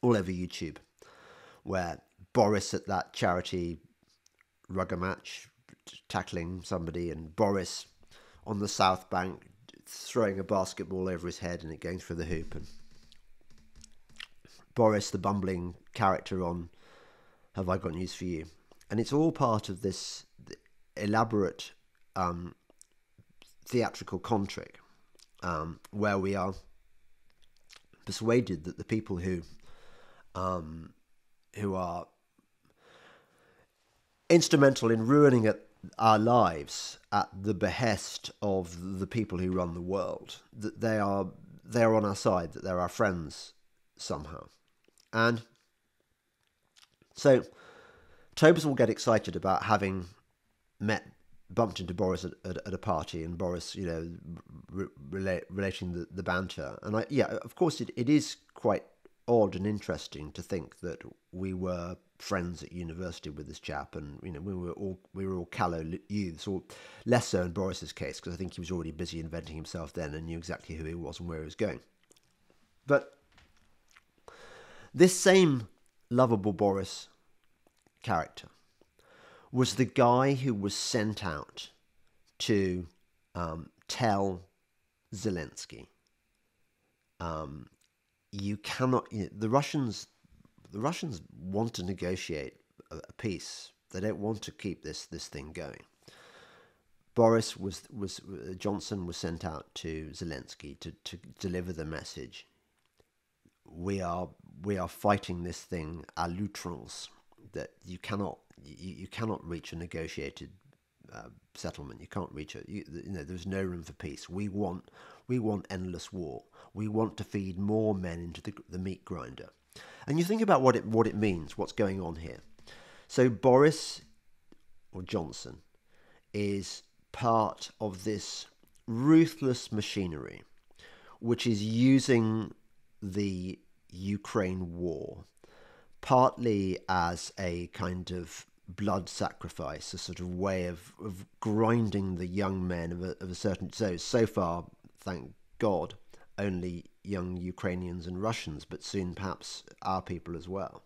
all over YouTube, where Boris at that charity rugger match tackling somebody, and Boris on the south bank throwing a basketball over his head and it going through the hoop, and Boris, the bumbling character on Have I Got News for You? And it's all part of this elaborate um, theatrical con trick um, where we are persuaded that the people who um, who are instrumental in ruining it, our lives at the behest of the people who run the world that they are they are on our side that they're our friends somehow and so Tobes will get excited about having met bumped into Boris at, at, at a party and Boris you know re- relate, relating the, the banter. And I yeah of course it, it is quite odd and interesting to think that we were friends at university with this chap and you know we were all we were all callow youths or less so in Boris's case because I think he was already busy inventing himself then and knew exactly who he was and where he was going. But this same lovable Boris character was the guy who was sent out to um, tell Zelensky, um, you cannot. You know, the Russians, the Russians want to negotiate a, a peace. They don't want to keep this this thing going. Boris was was uh, Johnson was sent out to Zelensky to, to deliver the message. We are we are fighting this thing à l'outrance that you cannot you, you cannot reach a negotiated uh, settlement. You can't reach it. You, you know, there's no room for peace. We want we want endless war. We want to feed more men into the, the meat grinder. And you think about what it what it means. What's going on here? So Boris or Johnson is part of this ruthless machinery, which is using the Ukraine war partly as a kind of blood sacrifice, a sort of way of, of grinding the young men of a, of a certain. So, so far, thank God, only young Ukrainians and Russians, but soon perhaps our people as well.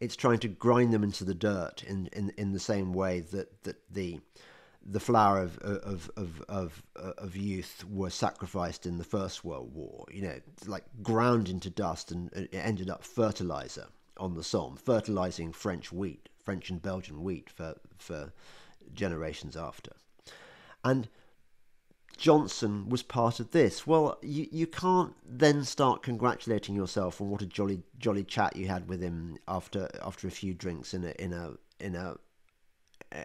It's trying to grind them into the dirt in, in, in the same way that, that the the flower of, of, of, of, of youth were sacrificed in the First World War, you know, like ground into dust and it ended up fertilizer on the Somme, fertilizing French wheat, French and Belgian wheat for, for generations after. And Johnson was part of this. Well, you, you can't then start congratulating yourself on what a jolly jolly chat you had with him after after a few drinks in a in a in a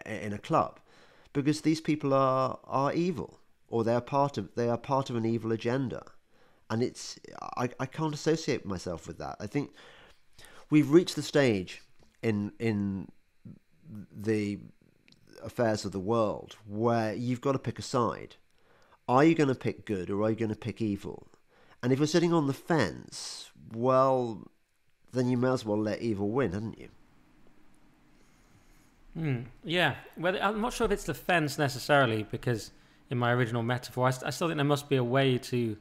in a club because these people are are evil or they are part of they are part of an evil agenda. And it's I, I can't associate myself with that. I think we've reached the stage in in the affairs of the world where you've got to pick a side. Are you going to pick good or are you going to pick evil? And if you're sitting on the fence well then you may as well let evil win hadn't you Mm, yeah, well, I'm not sure if it's the fence necessarily because in my original metaphor, I, I, still think there must be a way to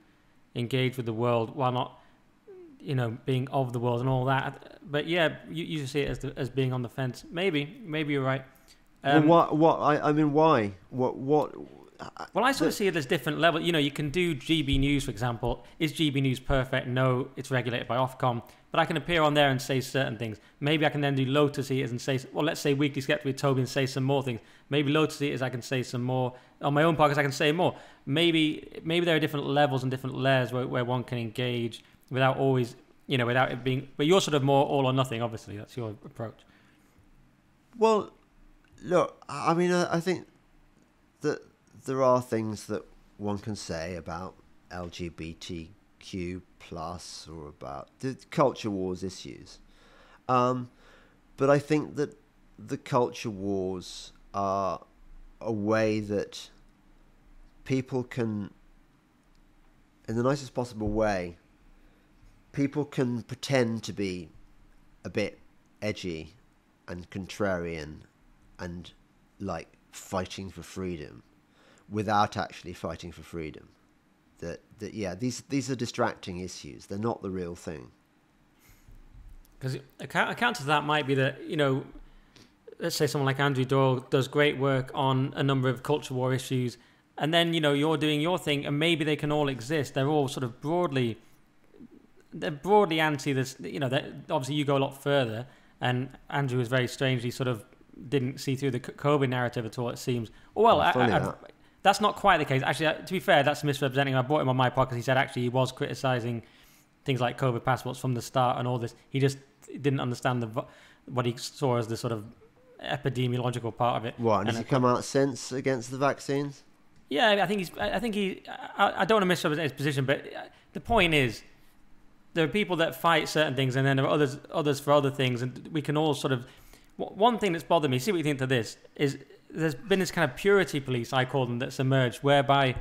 engage with the world while not, you know, being of the world and all that. But yeah, you, you see it as the, as being on the fence. Maybe, maybe you're right. Um, well, what? What? I, I mean, why? What? What? Well, I sort of see it as different level. You know, you can do GB News, for example. Is GB News perfect? No, it's regulated by Ofcom. But I can appear on there and say certain things. Maybe I can then do Lotus Eaters and say, well, let's say Weekly Skeptic with Toby and say some more things. Maybe Lotus Eaters I can say some more. On my own podcast, I can say more. Maybe maybe there are different levels and different layers where, where one can engage without always, you know, without it being. But you're sort of more all or nothing, obviously. That's your approach. Well, look, I mean, I think that there are things that one can say about LGBTQ plus or about the culture wars issues. Um, but I think that the culture wars are a way that people can, in the nicest possible way, people can pretend to be a bit edgy and contrarian and like fighting for freedom without actually fighting for freedom. That, that yeah, these these are distracting issues. They're not the real thing. Because a counter to that might be that you know, let's say someone like Andrew Doyle does great work on a number of culture war issues, and then you know you're doing your thing, and maybe they can all exist. They're all sort of broadly, they're broadly anti this. You know, obviously you go a lot further, and Andrew is very strangely sort of didn't see through the COVID narrative at all. It seems. Well, I, I, that's not quite the case. Actually, uh, to be fair, that's misrepresenting. I brought him on my podcast. He said actually he was criticizing things like COVID passports from the start and all this. He just didn't understand the what he saw as the sort of epidemiological part of it. What? And has he come out since against the vaccines? Yeah, I think he's. I think he. I, I don't want to misrepresent his position, but uh, the point is, there are people that fight certain things, and then there are others, others for other things, and we can all sort of. One thing that's bothered me. See what you think to this is there's been this kind of purity police, I call them, that's emerged, whereby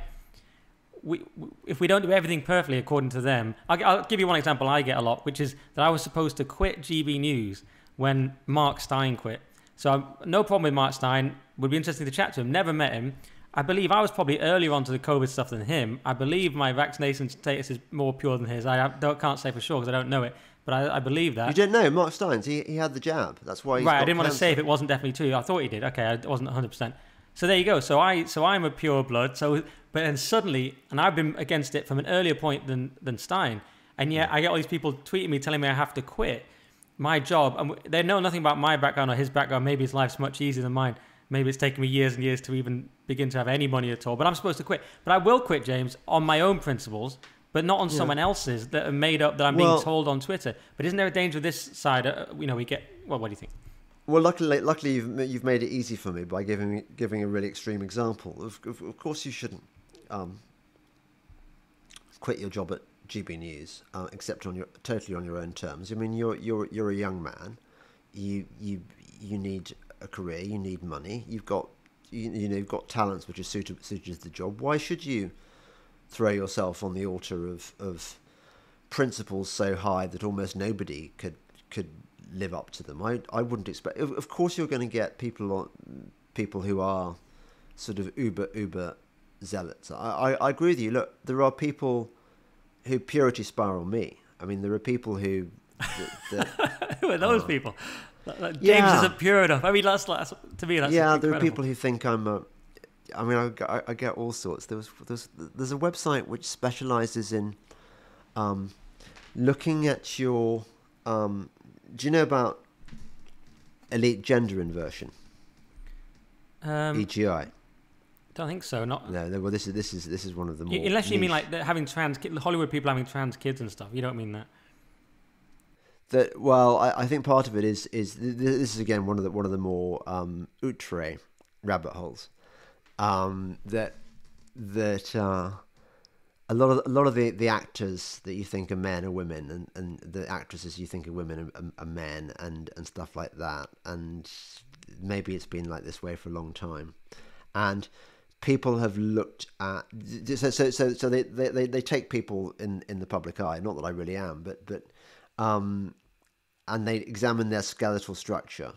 we, if we don't do everything perfectly according to them, I'll, I'll, give you one example I get a lot, which is that I was supposed to quit GB News when Mark Steyn quit. So I'm, no problem with Mark Steyn. Would be interesting to chat to him. Never met him. I believe I was probably earlier onto the COVID stuff than him. I believe my vaccination status is more pure than his. I don't can't say for sure because I don't know it but I, I, believe that. You didn't know Mark Steyn's. He he had the jab. That's why. right. I didn't want to say if it wasn't definitely true. I thought he did. Okay, I wasn't 100. percent So there you go. So I so I'm a pure blood. So but then suddenly, and I've been against it from an earlier point than than Steyn, and yet I get all these people tweeting me telling me I have to quit my job, and they know nothing about my background or his background. Maybe his life's much easier than mine. Maybe it's taken me years and years to even begin to have any money at all. But I'm supposed to quit. But I will quit, James, on my own principles but not on yeah. someone else's that are made up that I'm well, being told on Twitter. But isn't there a danger with this side? Uh, you know, we get. Well, what do you think? Well, luckily, luckily you've you've made it easy for me by giving giving a really extreme example. Of of, of course, you shouldn't um, quit your job at GB News, uh, except on your totally on your own terms. I mean, you're you're you're a young man. You you you need a career. You need money. You've got you, you know you've got talents which are suited suited to the job. Why should you throw yourself on the altar of of principles so high that almost nobody could could live up to them? I I wouldn't expect. Of, course, you're going to get people on people who are sort of uber uber zealots. I, I, I agree with you. Look, there are people who purity spiral me. I mean, there are people who. That, that, who are those uh, people? James yeah. isn't pure enough. I mean, that's, that's to me. That's yeah. Incredible. There are people who think I'm a. I mean, I, I, I get all sorts. There was there's there's a website which specializes in, um, looking at your. Um, do you know about elite gender inversion? Um, EGI. Don't think so. Not no. Well, this is this is this is one of the more. Unless you niche. mean like having trans Hollywood people having trans kids and stuff. You don't mean that. That well, I, I think part of it is is this is again one of the one of the more um, outre rabbit holes. Um, that that uh, a lot of a lot of the, the actors that you think are men are women, and, and the actresses you think are women are, are men, and, and stuff like that. And maybe it's been like this way for a long time, and people have looked at so so so, so they, they, they take people in, in the public eye. Not that I really am but but um, and they examine their skeletal structure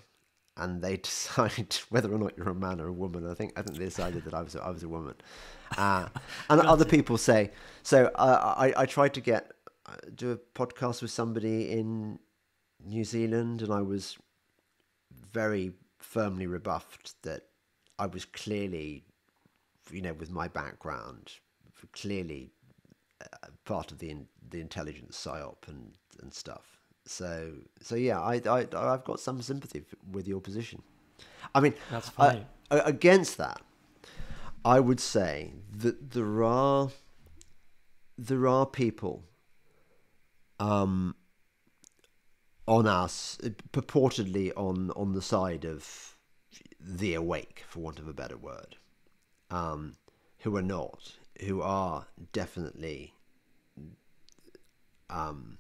and they decide whether or not you're a man or a woman. I think I think they decided that I was a, I was a woman. Uh, and other people say so uh, I I tried to get uh, do a podcast with somebody in New Zealand and I was very firmly rebuffed that I was clearly you know, with my background, clearly uh, part of the in, the intelligence psyop and and stuff. So so yeah, I I I've got some sympathy with your position. I mean, that's fine. I, against that, I would say that there are there are people um, on us purportedly on on the side of the awake, for want of a better word um, who are not, who are definitely um,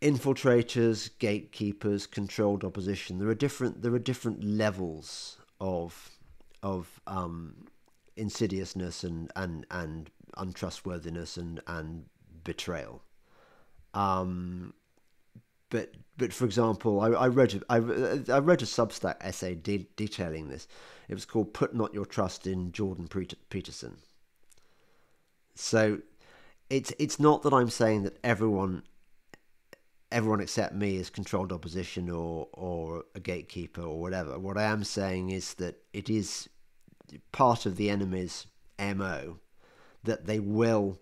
infiltrators, gatekeepers, controlled opposition. There are different. There are different levels of of um, insidiousness and and and untrustworthiness and and betrayal. Um, but but for example, I, I read I, I read a Substack essay de- detailing this. It was called "Put Not Your Trust in Jordan Peterson." So it's it's not that I'm saying that everyone everyone except me is controlled opposition or or a gatekeeper or whatever. What I am saying is that it is part of the enemy's mo that they will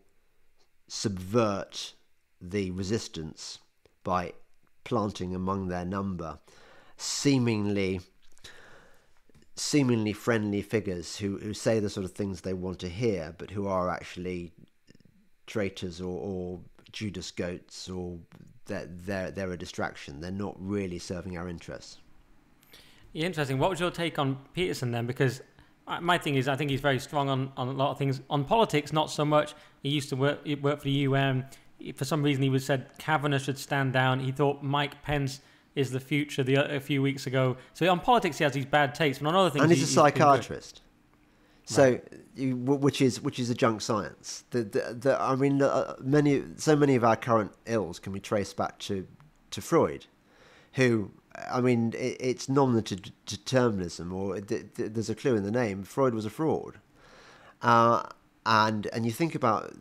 subvert the resistance by planting among their number seemingly seemingly friendly figures who, who say the sort of things they want to hear, but who are actually traitors or, or Judas goats or they're, they're, they're a distraction. They're not really serving our interests. Yeah, interesting. What was your take on Peterson then? Because my thing is, I think he's very strong on, on a lot of things. On politics, not so much. He used to work, work for the UN for some reason he was said Kavanaugh should stand down. He thought Mike Pence is the future the, a few weeks ago. So on politics he has these bad takes, but on other things and he's he, a psychiatrist. So, which is which is a junk science. The, the, the I mean, uh, many so many of our current ills can be traced back to to Freud, who I mean, it, it's nominative determinism, or there's a clue in the name. Freud was a fraud, uh, and and you think about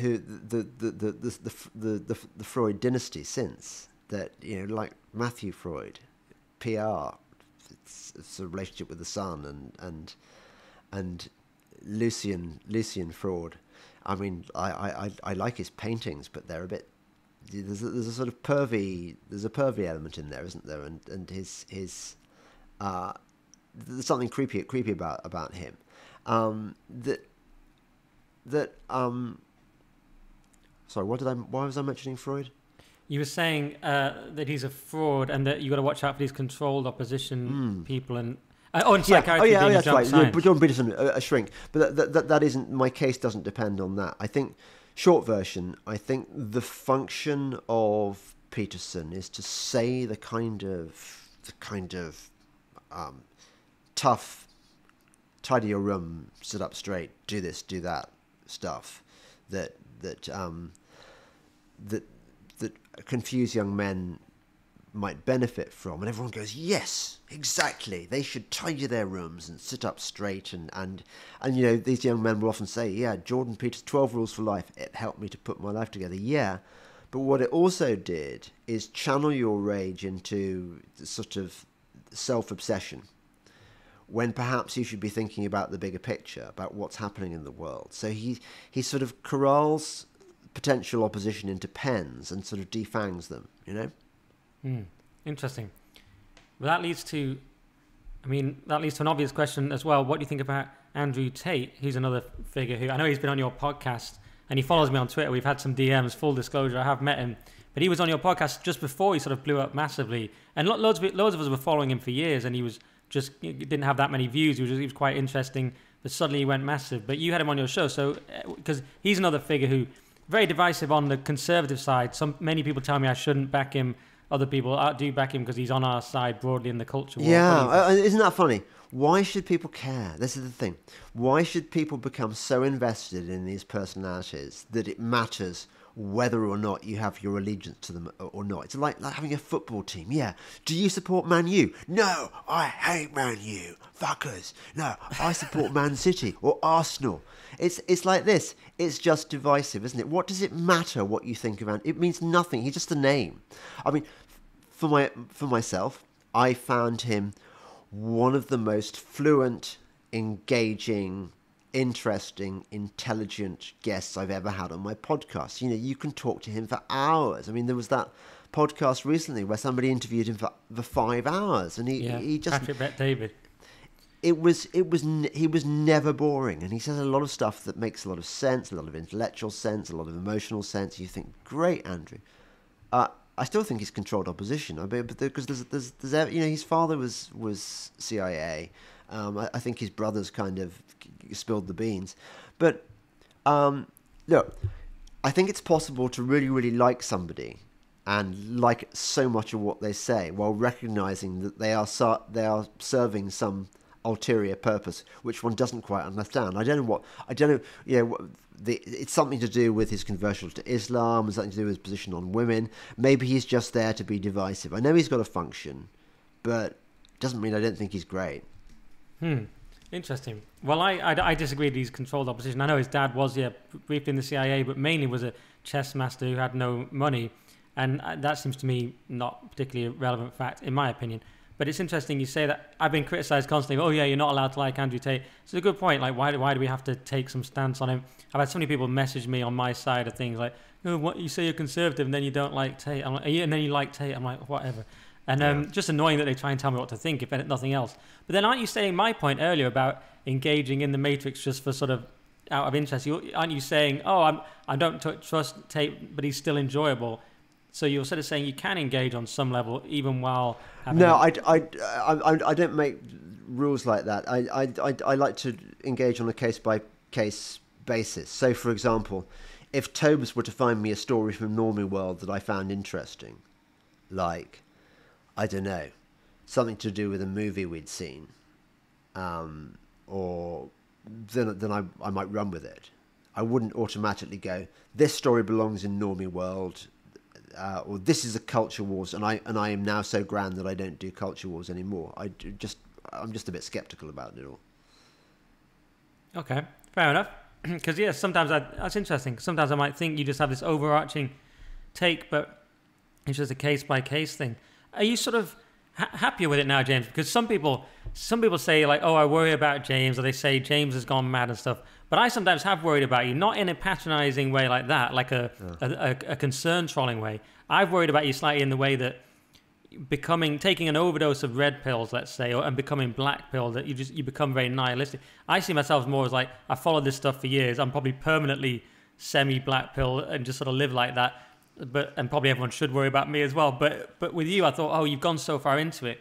who the the the the the, the, the Freud dynasty since that you know like Matthew Freud, PR, it's, it's a relationship with the sun and and and Lucian Lucian Freud. I mean, I, I, I like his paintings, but they're a bit. There's a, there's a sort of pervy there's a pervy element in there, isn't there? And and his his uh, there's something creepy creepy about about him. Um, that that um, Sorry, what did I? Why was I mentioning Freud? You were saying uh, that he's a fraud and that you got to watch out for these controlled opposition people and uh, oh, and Hmm. Yeah. Oh, yeah, oh, being that's right. science. Jordan Peterson, a, a shrink. But that, that, that, that isn't, my case doesn't depend on that. I think, short version, I think the function of Peterson is to say the kind of, the kind of um, tough, tidy your room, sit up straight, do this, do that stuff that, that, um, that, that confused young men might benefit from, and everyone goes, "Yes, exactly. They should tidy their rooms and sit up straight." And and and you know, these young men will often say, "Yeah, Jordan Peters, Twelve Rules for Life. It helped me to put my life together." Yeah, but what it also did is channel your rage into sort of self-obsession when perhaps you should be thinking about the bigger picture, about what's happening in the world. So he he sort of corrals potential opposition into pens and sort of defangs them. You know. Hmm. Interesting. Well, that leads to, I mean, that leads to an obvious question as well. What do you think about Andrew Tate, He's another figure who I know he's been on your podcast and he follows me on Twitter. We've had some DMs. Full disclosure, I have met him, but he was on your podcast just before he sort of blew up massively, and lo- loads of loads of us were following him for years, and he was just didn't have that many views. He was just, he was quite interesting, but suddenly he went massive. But you had him on your show, so because he's another figure who very divisive on the conservative side. Some many people tell me I shouldn't back him other people uh, do back him because he's on our side broadly in the culture. Yeah, What do you think? uh, isn't that funny? Why should people care? This is the thing. Why should people become so invested in these personalities that it matters whether or not you have your allegiance to them or not? It's like, like having a football team. Yeah. Do you support Man U? No, I hate Man U. Fuckers. No, I support Man City or Arsenal. It's it's like this. It's just divisive, isn't it? What does it matter what you think about? It means nothing. He's just a name. I mean, for my for myself, I found him one of the most fluent, engaging, interesting, intelligent guests I've ever had on my podcast. You know, you can talk to him for hours. I mean, there was that podcast recently where somebody interviewed him for, for five hours, and he yeah, he just Patrick Bet David. it was it was he was never boring and he says a lot of stuff that makes a lot of sense a lot of intellectual sense a lot of emotional sense you think great andrew uh, I still think he's controlled opposition. I mean, because there's, there's, there's, you know, his father was was CIA. Um, I, I think his brothers kind of spilled the beans. But um, look, I think it's possible to really, really like somebody and like so much of what they say, while recognizing that they are they are serving some ulterior purpose, which one doesn't quite understand. I don't know what I don't know. You know, it's something to do with his conversion to Islam, and something to do with his position on women. Maybe he's just there to be divisive. I know he's got a function, but doesn't mean I don't think he's great. Hmm. Interesting. Well, I, I, I disagree that he's controlled opposition. I know his dad was, yeah, briefly in the CIA, but mainly was a chess master who had no money. And uh, that seems to me not particularly a relevant fact, in my opinion. But it's interesting you say that I've been criticized constantly. Oh, yeah, you're not allowed to like Andrew Tate. It's a good point. Like, why, do- why do we have to take some stance on him? I've had so many people message me on my side of things like, oh, what you say you're conservative and then you don't like Tate. I'm like, and then you like Tate. I'm like, whatever. And um, just annoying that they try and tell me what to think, if nothing else. But then aren't you saying my point earlier about engaging in the Matrix just for sort of out of interest? You, aren't you saying, oh, I'm, I don't t- trust Tate, but he's still enjoyable? So you're sort of saying you can engage on some level even while having No, I, I, I, I- don't make rules like that. I, I, I, I like to engage on a case by case basis. So, for example, if Tobes were to find me a story from Normie World that I found interesting, like, I don't know, something to do with a movie we'd seen, um, or then, then I, I might run with it. I wouldn't automatically go, this story belongs in Normie World, uh, or this is a culture wars, and I and I am now so grand that I don't do culture wars anymore. I just I'm just a bit skeptical about it all. Okay, fair enough. Because yeah, sometimes I, that's interesting. Sometimes I might think you just have this overarching take, but it's just a case by case thing. Are you sort of ha- happier with it now, James? Because some people, some people say like, "Oh, I worry about James," or they say James has gone mad and stuff. But I sometimes have worried about you, not in a patronizing way like that, like a a, a, a concern trolling way. I've worried about you slightly in the way that becoming taking an overdose of red pills, let's say, or, and becoming black pill, that you just you become very nihilistic. I see myself more as like I followed this stuff for years. I'm probably permanently semi black pill and just sort of live like that. but and probably everyone should worry about me as well. But but with you, I thought, oh, you've gone so far into it,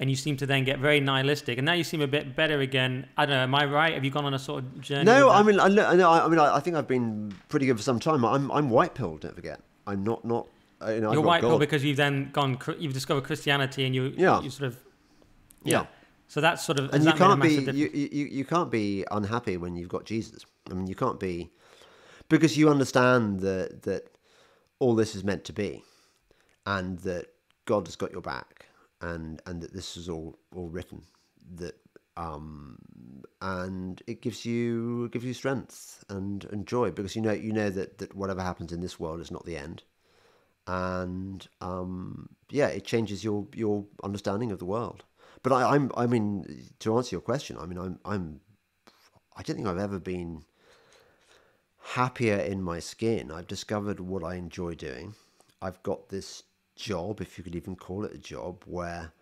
and you seem to then get very nihilistic, and now you seem a bit better again. I don't know. Am I right? Have you gone on a sort of journey? No, I mean, I, know- I mean, I think I've been pretty good for some time. I'm I'm white pilled. Don't forget. I'm not not. uh, You know, you're white pill because you've then gone. You've discovered Christianity, and you Yeah. you sort of Yeah. So that's sort of and you that made a can't be you, you you can't be unhappy when you've got Jesus. I mean, you can't be because you understand that that all this is meant to be, and that God has got your back, and and that this is all all written. That um and it gives you gives you strength and and joy because you know you know that that whatever happens in this world is not the end and um, yeah, it changes your your understanding of the world. But I, I'm I mean to answer your question, I mean I'm I'm I don't think I've ever been happier in my skin. I've discovered what I enjoy doing. I've got this job, if you could even call it a job, where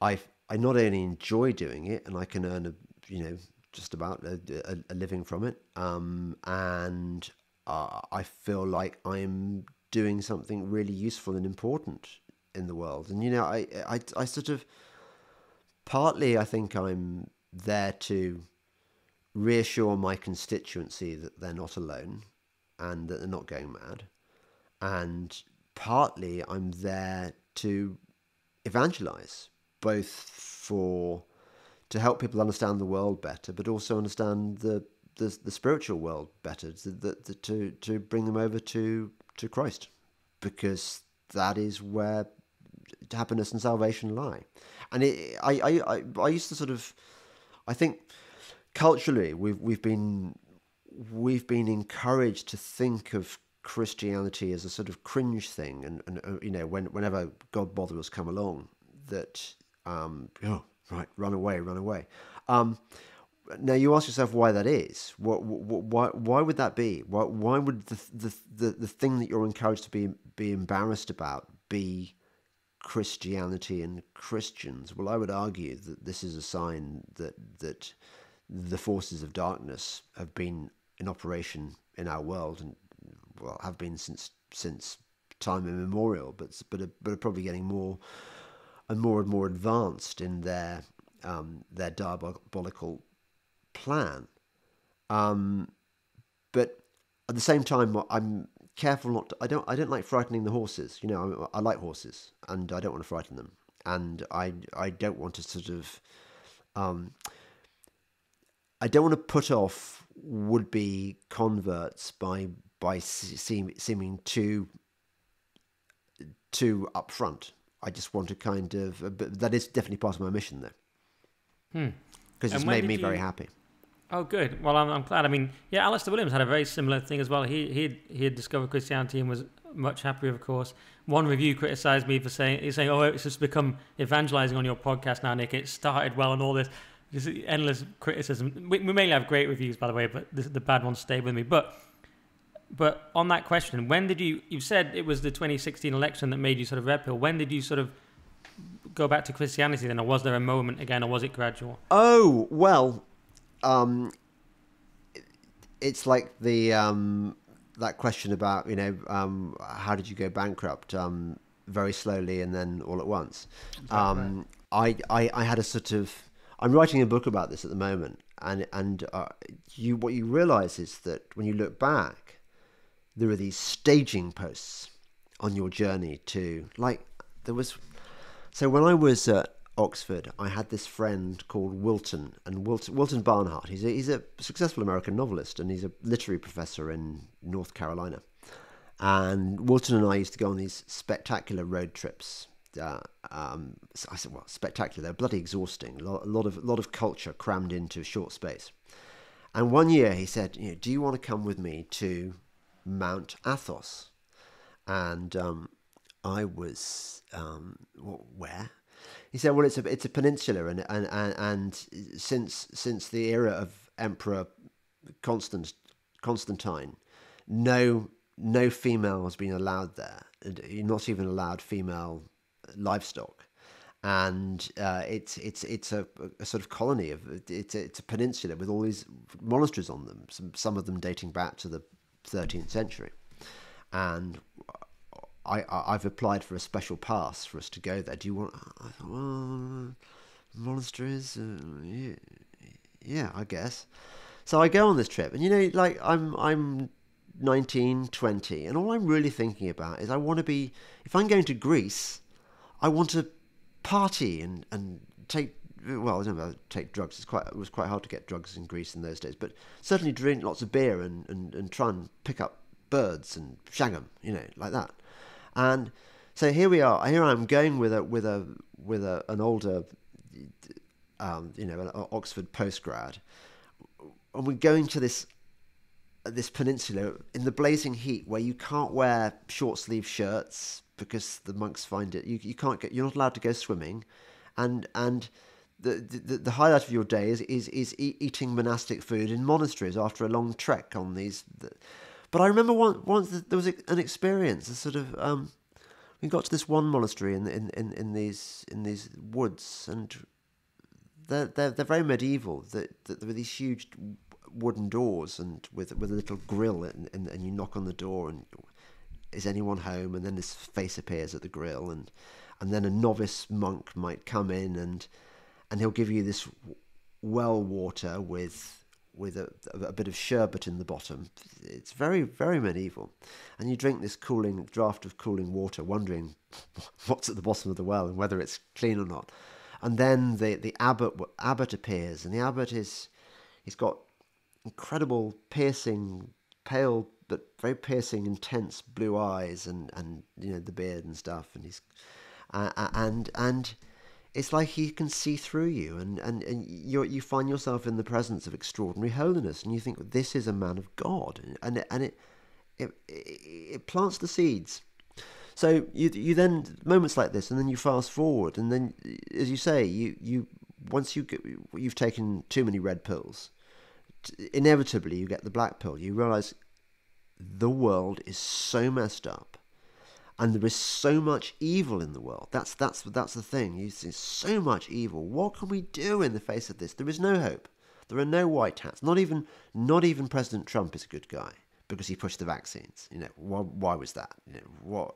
I I not only enjoy doing it and I can earn a you know just about a, a, a living from it, um, and uh, I feel like I'm doing something really useful and important in the world. And you know, I I, I sort of partly I think I'm there to reassure my constituency that they're not alone and that they're not going mad. And partly I'm there to evangelize, both for to help people understand the world better, but also understand the the, the spiritual world better, to, the, the, to to bring them over to to Christ, because that is where happiness and salvation lie. And it, I, I, I, I used to sort of, I think, culturally we've we've been we've been encouraged to think of Christianity as a sort of cringe thing, and, and uh, you know when whenever God botherers come along, that um, oh right, run away, run away. Um, now you ask yourself why that is. What, what, why, why would that be? Why, why would the, the the the thing that you're encouraged to be be embarrassed about be Christianity and Christians? Well, I would argue that this is a sign that that the forces of darkness have been in operation in our world and well have been since since time immemorial, but but are, but are probably getting more and more and more advanced in their um, their diabolical plan. Um, but at the same time, I'm careful not. To, I don't. I don't like frightening the horses. You know, I, I like horses, and I don't want to frighten them. And I I don't want to sort of. Um, I don't want to put off would-be converts by by seem, seeming too too upfront. I just want to kind of. uh, But that is definitely part of my mission, there, because it's made me very happy. Oh, good. Well, I'm, I'm glad. I mean, yeah, Alistair Williams had a very similar thing as well. He he he had discovered Christianity and was much happier, of course. One review criticised me for saying he's saying, "Oh, it's just become evangelizing on your podcast now, Nick. It started well and all this." This endless criticism. We, we mainly have great reviews, by the way, but this, the bad ones stay with me. But but on that question, when did you? You said it was the 2016 election that made you sort of red pill. When did you sort of go back to Christianity then, or was there a moment again, or was it gradual? Oh well, um, it's like the um, that question about you know um, how did you go bankrupt? Um, very slowly and then all at once. Um, I, I I had a sort of I'm writing a book about this at the moment, and and uh, you what you realise is that when you look back, there are these staging posts on your journey to like there was so when I was at Oxford, I had this friend called Wilton, and Wilton, Wilton Barnhart. He's a, he's a successful American novelist, and he's a literary professor in North Carolina. And Wilton and I used to go on these spectacular road trips. Uh, um, I said, well, spectacular. They're bloody exhausting. A lot, a lot of a lot of culture crammed into a short space. And one year he said, you know, "Do you want to come with me to Mount Athos?" And um, I was, um, "Wh- where? He said, "Well, it's a it's a peninsula, and and and, and since since the era of Emperor Constant Constantine, no no female has been allowed there. not even allowed female livestock." And uh, it's it's it's a, a sort of colony of it's a, it's a peninsula with all these monasteries on them. Some some of them dating back to the 13th century, and I, I I've applied for a special pass for us to go there. Do you want? I thought, well, monasteries, uh, yeah, yeah, I guess. So I go on this trip, and you know, like I'm I'm 19, 20, and all I'm really thinking about is I want to be. If I'm going to Greece, I want to party and and take well, I don't know, take drugs. It's quite it was quite hard to get drugs in Greece in those days, but certainly drink lots of beer and, and, and try and pick up birds and shag them, you know, like that. And so here we are. Here I am going with a with a with a, an older, um, you know, an Oxford postgrad, and we're going to this this peninsula in the blazing heat where you can't wear short sleeve shirts because the monks find it. You you can't get. You're not allowed to go swimming, and and the, the, the highlight of your day is is, is eating monastic food in monasteries after a long trek on these. But I remember once, once there was an experience, a sort of um, we got to this one monastery in in, in, in these in these woods, and they're they're, they're very medieval. That there were these huge wooden doors and with with a little grill, and, and, and you knock on the door, and is anyone home? And then this face appears at the grill, and and then a novice monk might come in and and he'll give you this well water with with a, a, bit of sherbet in the bottom. It's very, very medieval. And you drink this cooling draught of cooling water, wondering what's at the bottom of the well and whether it's clean or not. And then the, the abbot abbot appears, and the abbot is he's got incredible piercing, pale but very piercing, intense blue eyes, and, and you know the beard and stuff, and he's uh, and and it's like he can see through you and, and, and you you find yourself in the presence of extraordinary holiness and you think this is a man of God. And, and it, it, it plants the seeds. So you you then moments like this and then you fast forward and then as you say you you once you get, you've taken too many red pills inevitably you get the black pill. You realize the world is so messed up and there is so much evil in the world. That's that's that's the thing. You see so much evil. What can we do in the face of this? There is no hope. There are no white hats. Not even not even President Trump is a good guy because he pushed the vaccines. You know why? Why was that? You know what?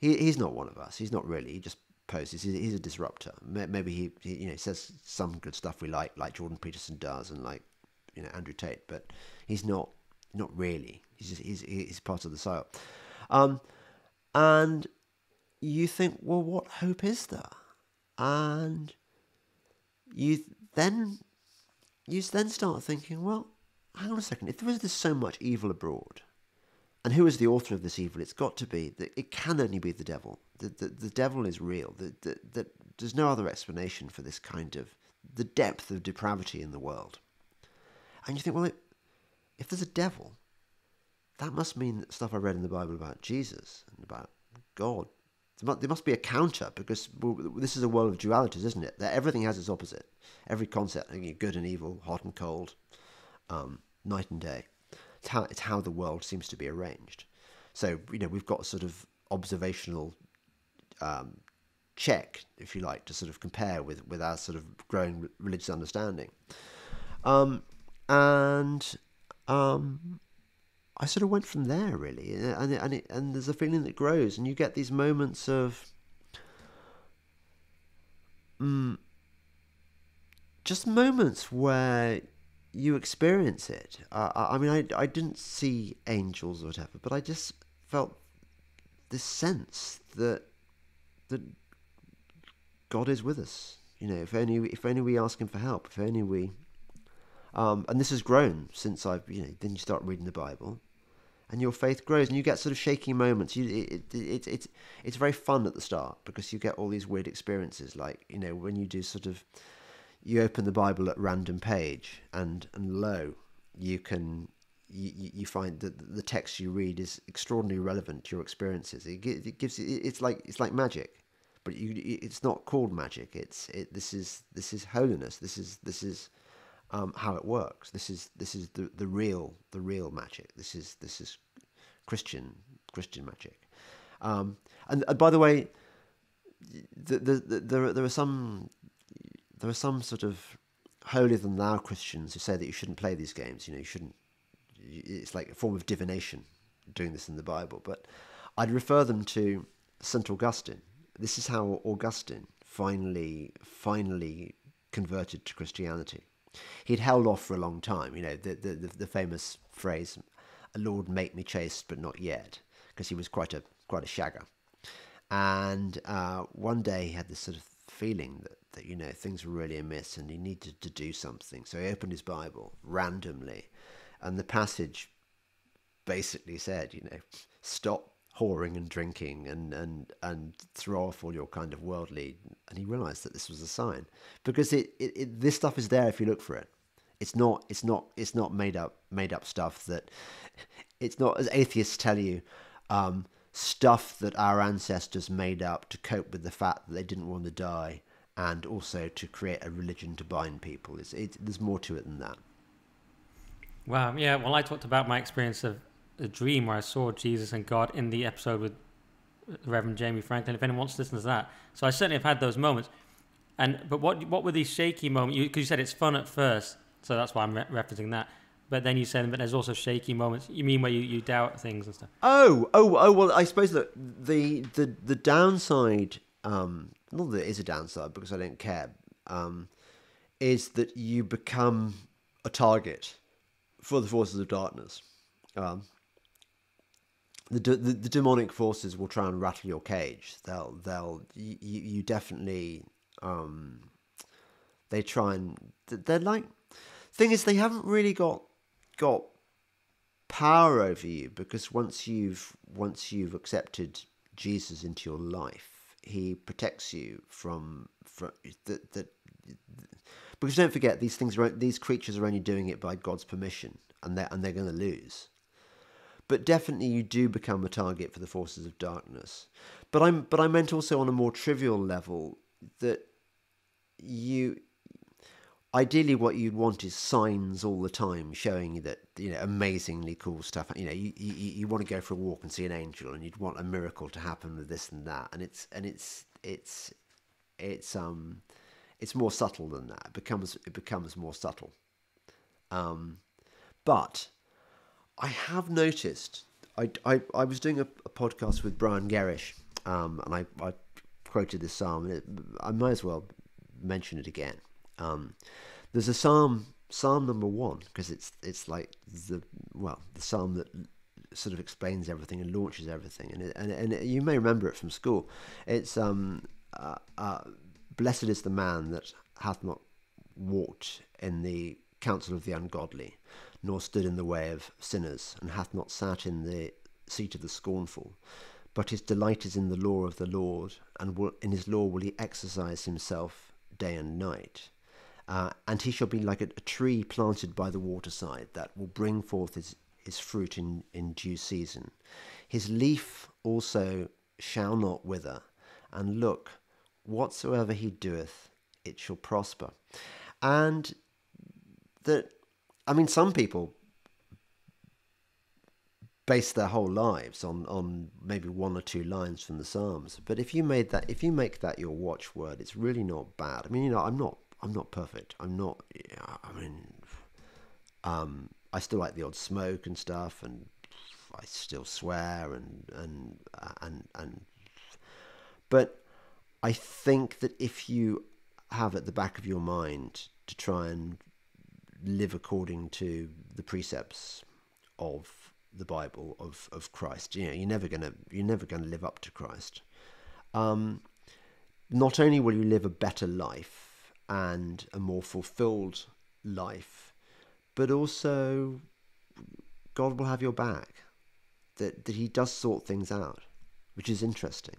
He he's not one of us. He's not really. He just poses. He's, he's a disruptor. Maybe he, he you know says some good stuff we like, like Jordan Peterson does, and like you know Andrew Tate. But he's not not really. He's just, he's he's part of the soil. Um, and you think, well, what hope is there? And you then you then start thinking, well, hang on a second. If there is this so much evil abroad, and who is the author of this evil? It's got to be that it can only be the devil. The, the, the devil is real. That the, the, there's no other explanation for this kind of the depth of depravity in the world. And you think, well, it, if there's a devil, that must mean that stuff I read in the Bible about Jesus and about God. There must be a counter because this is a world of dualities, isn't it? That everything has its opposite. Every concept, good and evil, hot and cold, um, night and day. It's how, it's how the world seems to be arranged. So, you know, we've got a sort of observational um, check, if you like, to sort of compare with, with our sort of growing religious understanding. Um, and um, I sort of went from there really, and and it, and there's a feeling that grows, and you get these moments of, um, just moments where you experience it. Uh, I mean, I I didn't see angels or whatever, but I just felt this sense that that God is with us. You know, if only if only we ask Him for help, if only we. Um, and this has grown since I've you know. Then you start reading the Bible, and your faith grows and you get sort of shaky moments. You it, it, it, it's it's very fun at the start because you get all these weird experiences like you know when you do sort of you open the bible at random page and and lo you can you, you find that the text you read is extraordinarily relevant to your experiences. It, it gives it's like it's like magic but you it's not called magic. It's it this is this is holiness. This is this is um, how it works. This is this is the, the real the real magic. This is this is Christian Christian magic. Um, and, by the way, the, the, the, there there are some there are some sort of holier than thou Christians who say that you shouldn't play these games. You know, you shouldn't. It's like a form of divination doing this in the Bible. But I'd refer them to St. Augustine. This is how Augustine finally, finally converted to Christianity. He'd held off for a long time, you know, the, the, the, famous phrase, A Lord, make me chaste, but not yet, because he was quite a, quite a shagger. And uh, one day he had this sort of feeling that, that, you know, things were really amiss and he needed to do something. So he opened his Bible randomly, and the passage basically said, you know, stop whoring and drinking and, and, and throw off all your kind of worldly. And he realized that this was a sign because it, it, it, this stuff is there if you look for it. It's not, it's not, it's not made up, made up stuff that it's not as atheists tell you, um, stuff that our ancestors made up to cope with the fact that they didn't want to die and also to create a religion to bind people. It's, there's more to it than that. Wow. Yeah. Well, I talked about my experience of a dream where I saw Jesus and God in the episode with Reverend Jamie Franklin. If anyone wants to listen to that, so I certainly have had those moments. And but what what were these shaky moments? Because you, you, said it's fun at first, so that's why I'm re- referencing that. But then you said, but there's also shaky moments. You mean where you, you doubt things and stuff? Oh, oh, oh. Well, I suppose that the the the downside, um, not that it is a downside because I don't care, um, is that you become a target for the forces of darkness. Um, the, the, the demonic forces will try and rattle your cage. They'll they'll you, you definitely um, they try and they're like thing is they haven't really got got power over you because once you've once you've accepted Jesus into your life, he protects you from from that that because don't forget these things are these creatures are only doing it by God's permission and they and they're going to lose but definitely you do become a target for the forces of darkness. But I'm but I meant also on a more trivial level that you ideally what you'd want is signs all the time showing that you know amazingly cool stuff. You know you, you, you want to go for a walk and see an angel and you'd want a miracle to happen with this and that. And it's and it's it's it's um it's more subtle than that. It becomes it becomes more subtle. Um but I have noticed. I, I, I was doing a, a podcast with Brian Gerrish, um, and I, I quoted this psalm, and it, I might as well mention it again. Um, there's a psalm, Psalm number one, because it's it's like the well, the psalm that sort of explains everything and launches everything, and it, and and it, you may remember it from school. It's um, uh, uh, blessed is the man that hath not walked in the counsel of the ungodly, nor stood in the way of sinners, and hath not sat in the seat of the scornful. But his delight is in the law of the Lord, and will, in his law will he exercise himself day and night. Uh, and he shall be like a, a, tree planted by the waterside that will bring forth his, his fruit in, in due season. His leaf also shall not wither, and look, whatsoever he doeth, it shall prosper. And that I mean, some people base their whole lives on on maybe one or two lines from the Psalms. But if you made that, if you make that your watchword, it's really not bad. I mean, you know, I'm not I'm not perfect. I'm not. I mean, um, I still like the odd smoke and stuff, and I still swear and and and and. But I think that if you have at the back of your mind to try and live according to the precepts of the Bible of, of Christ. You know, you're never gonna you're never gonna live up to Christ. Um, not only will you live a better life and a more fulfilled life, but also God will have your back. That that He does sort things out, which is interesting.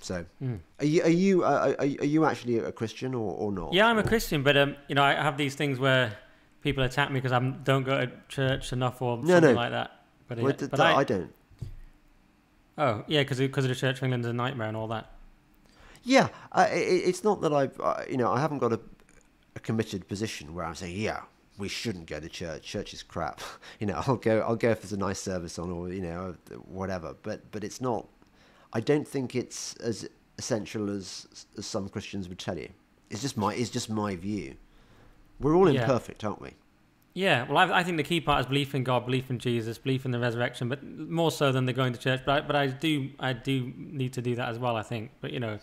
So, mm. are you are you uh, are, are you actually a Christian or, or not? Yeah, I'm a Christian, but um, you know, I have these things where people attack me because I don't go to church enough or no, something no. like that. But, well, but I, I, don't. Oh yeah, because because of the Church of England is a nightmare and all that. Yeah, it, it's not that I've uh, you know I haven't got a, a committed position where I'm saying yeah we shouldn't go to church. Church is crap. You know, I'll go. I'll go if there's a nice service on, or you know, whatever. But but it's not. I don't think it's as essential as, as some Christians would tell you. It's just my it's just my view. We're all imperfect, aren't we? Yeah, well, I, I think the key part is belief in God, belief in Jesus, belief in the resurrection, but more so than the going to church. But I, but I do I do need to do that as well. I think. But you know,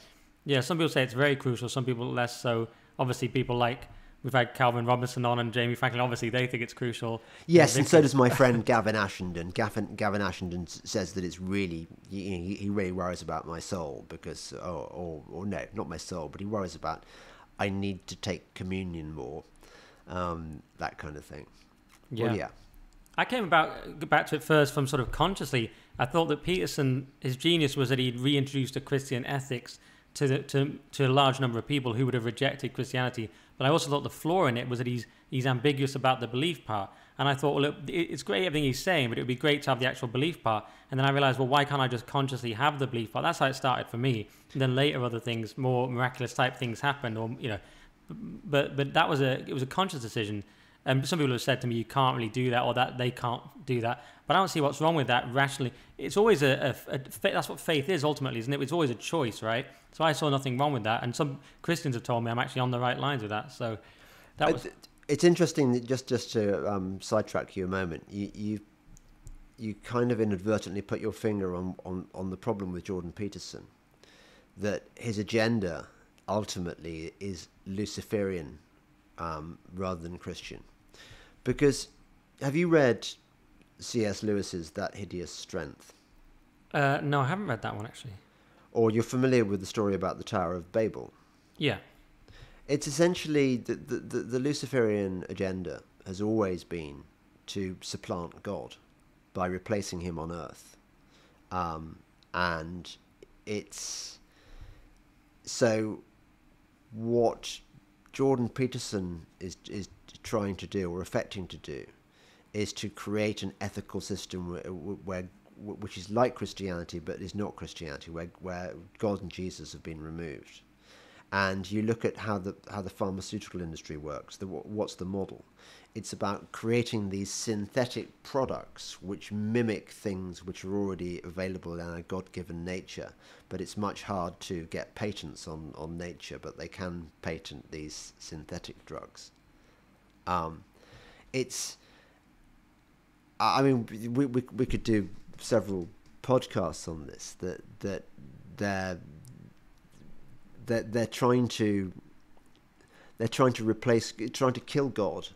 yeah, some people say it's very crucial. Some people less so. Obviously, people like we've had Calvin Robinson on and Jamie Franklin. Obviously, they think it's crucial. Yes, and so does my friend Gavin Ashenden. Gavin, Gavin Ashenden says that it's really he, he really worries about my soul because or, or or no, not my soul, but he worries about I need to take communion more, um, that kind of thing. Yeah. Well, yeah. I came about back to it first from sort of consciously. I thought that Peterson, his genius was that he reintroduced a Christian ethics to the, to to a large number of people who would have rejected Christianity. But I also thought the flaw in it was that he's he's ambiguous about the belief part. And I thought, well, it, it's great everything he's saying, but it would be great to have the actual belief part. And then I realized, well, why can't I just consciously have the belief part? That's how it started for me. And then later, other things, more miraculous type things happened, or you know, but but that was a it was a conscious decision. And some people have said to me, you can't really do that, or that they can't do that. But I don't see what's wrong with that rationally. It's always a, a, a that's what faith is ultimately, isn't it? It's always a choice, right? So I saw nothing wrong with that. And some Christians have told me I'm actually on the right lines with that. So that was. It's interesting. That just just to um, sidetrack you a moment, you, you you kind of inadvertently put your finger on, on, on the problem with Jordan Peterson, that his agenda ultimately is Luciferian um, rather than Christian. Because have you read C.S. Lewis's That Hideous Strength? Uh, no, I haven't read that one actually. Or you're familiar with the story about the Tower of Babel? Yeah. It's essentially the, the, the, the Luciferian agenda has always been to supplant God by replacing him on earth. Um, and it's so what Jordan Peterson is is trying to do or affecting to do is to create an ethical system where, where which is like Christianity but is not Christianity, where where God and Jesus have been removed. And you look at how the how the pharmaceutical industry works. The, what's the model? It's about creating these synthetic products which mimic things which are already available in our God-given nature. But it's much hard to get patents on, on nature, but they can patent these synthetic drugs. Um, it's, I mean, we, we, we could do several podcasts on this, that, that they're, that they're trying to, they're trying to replace, trying to kill God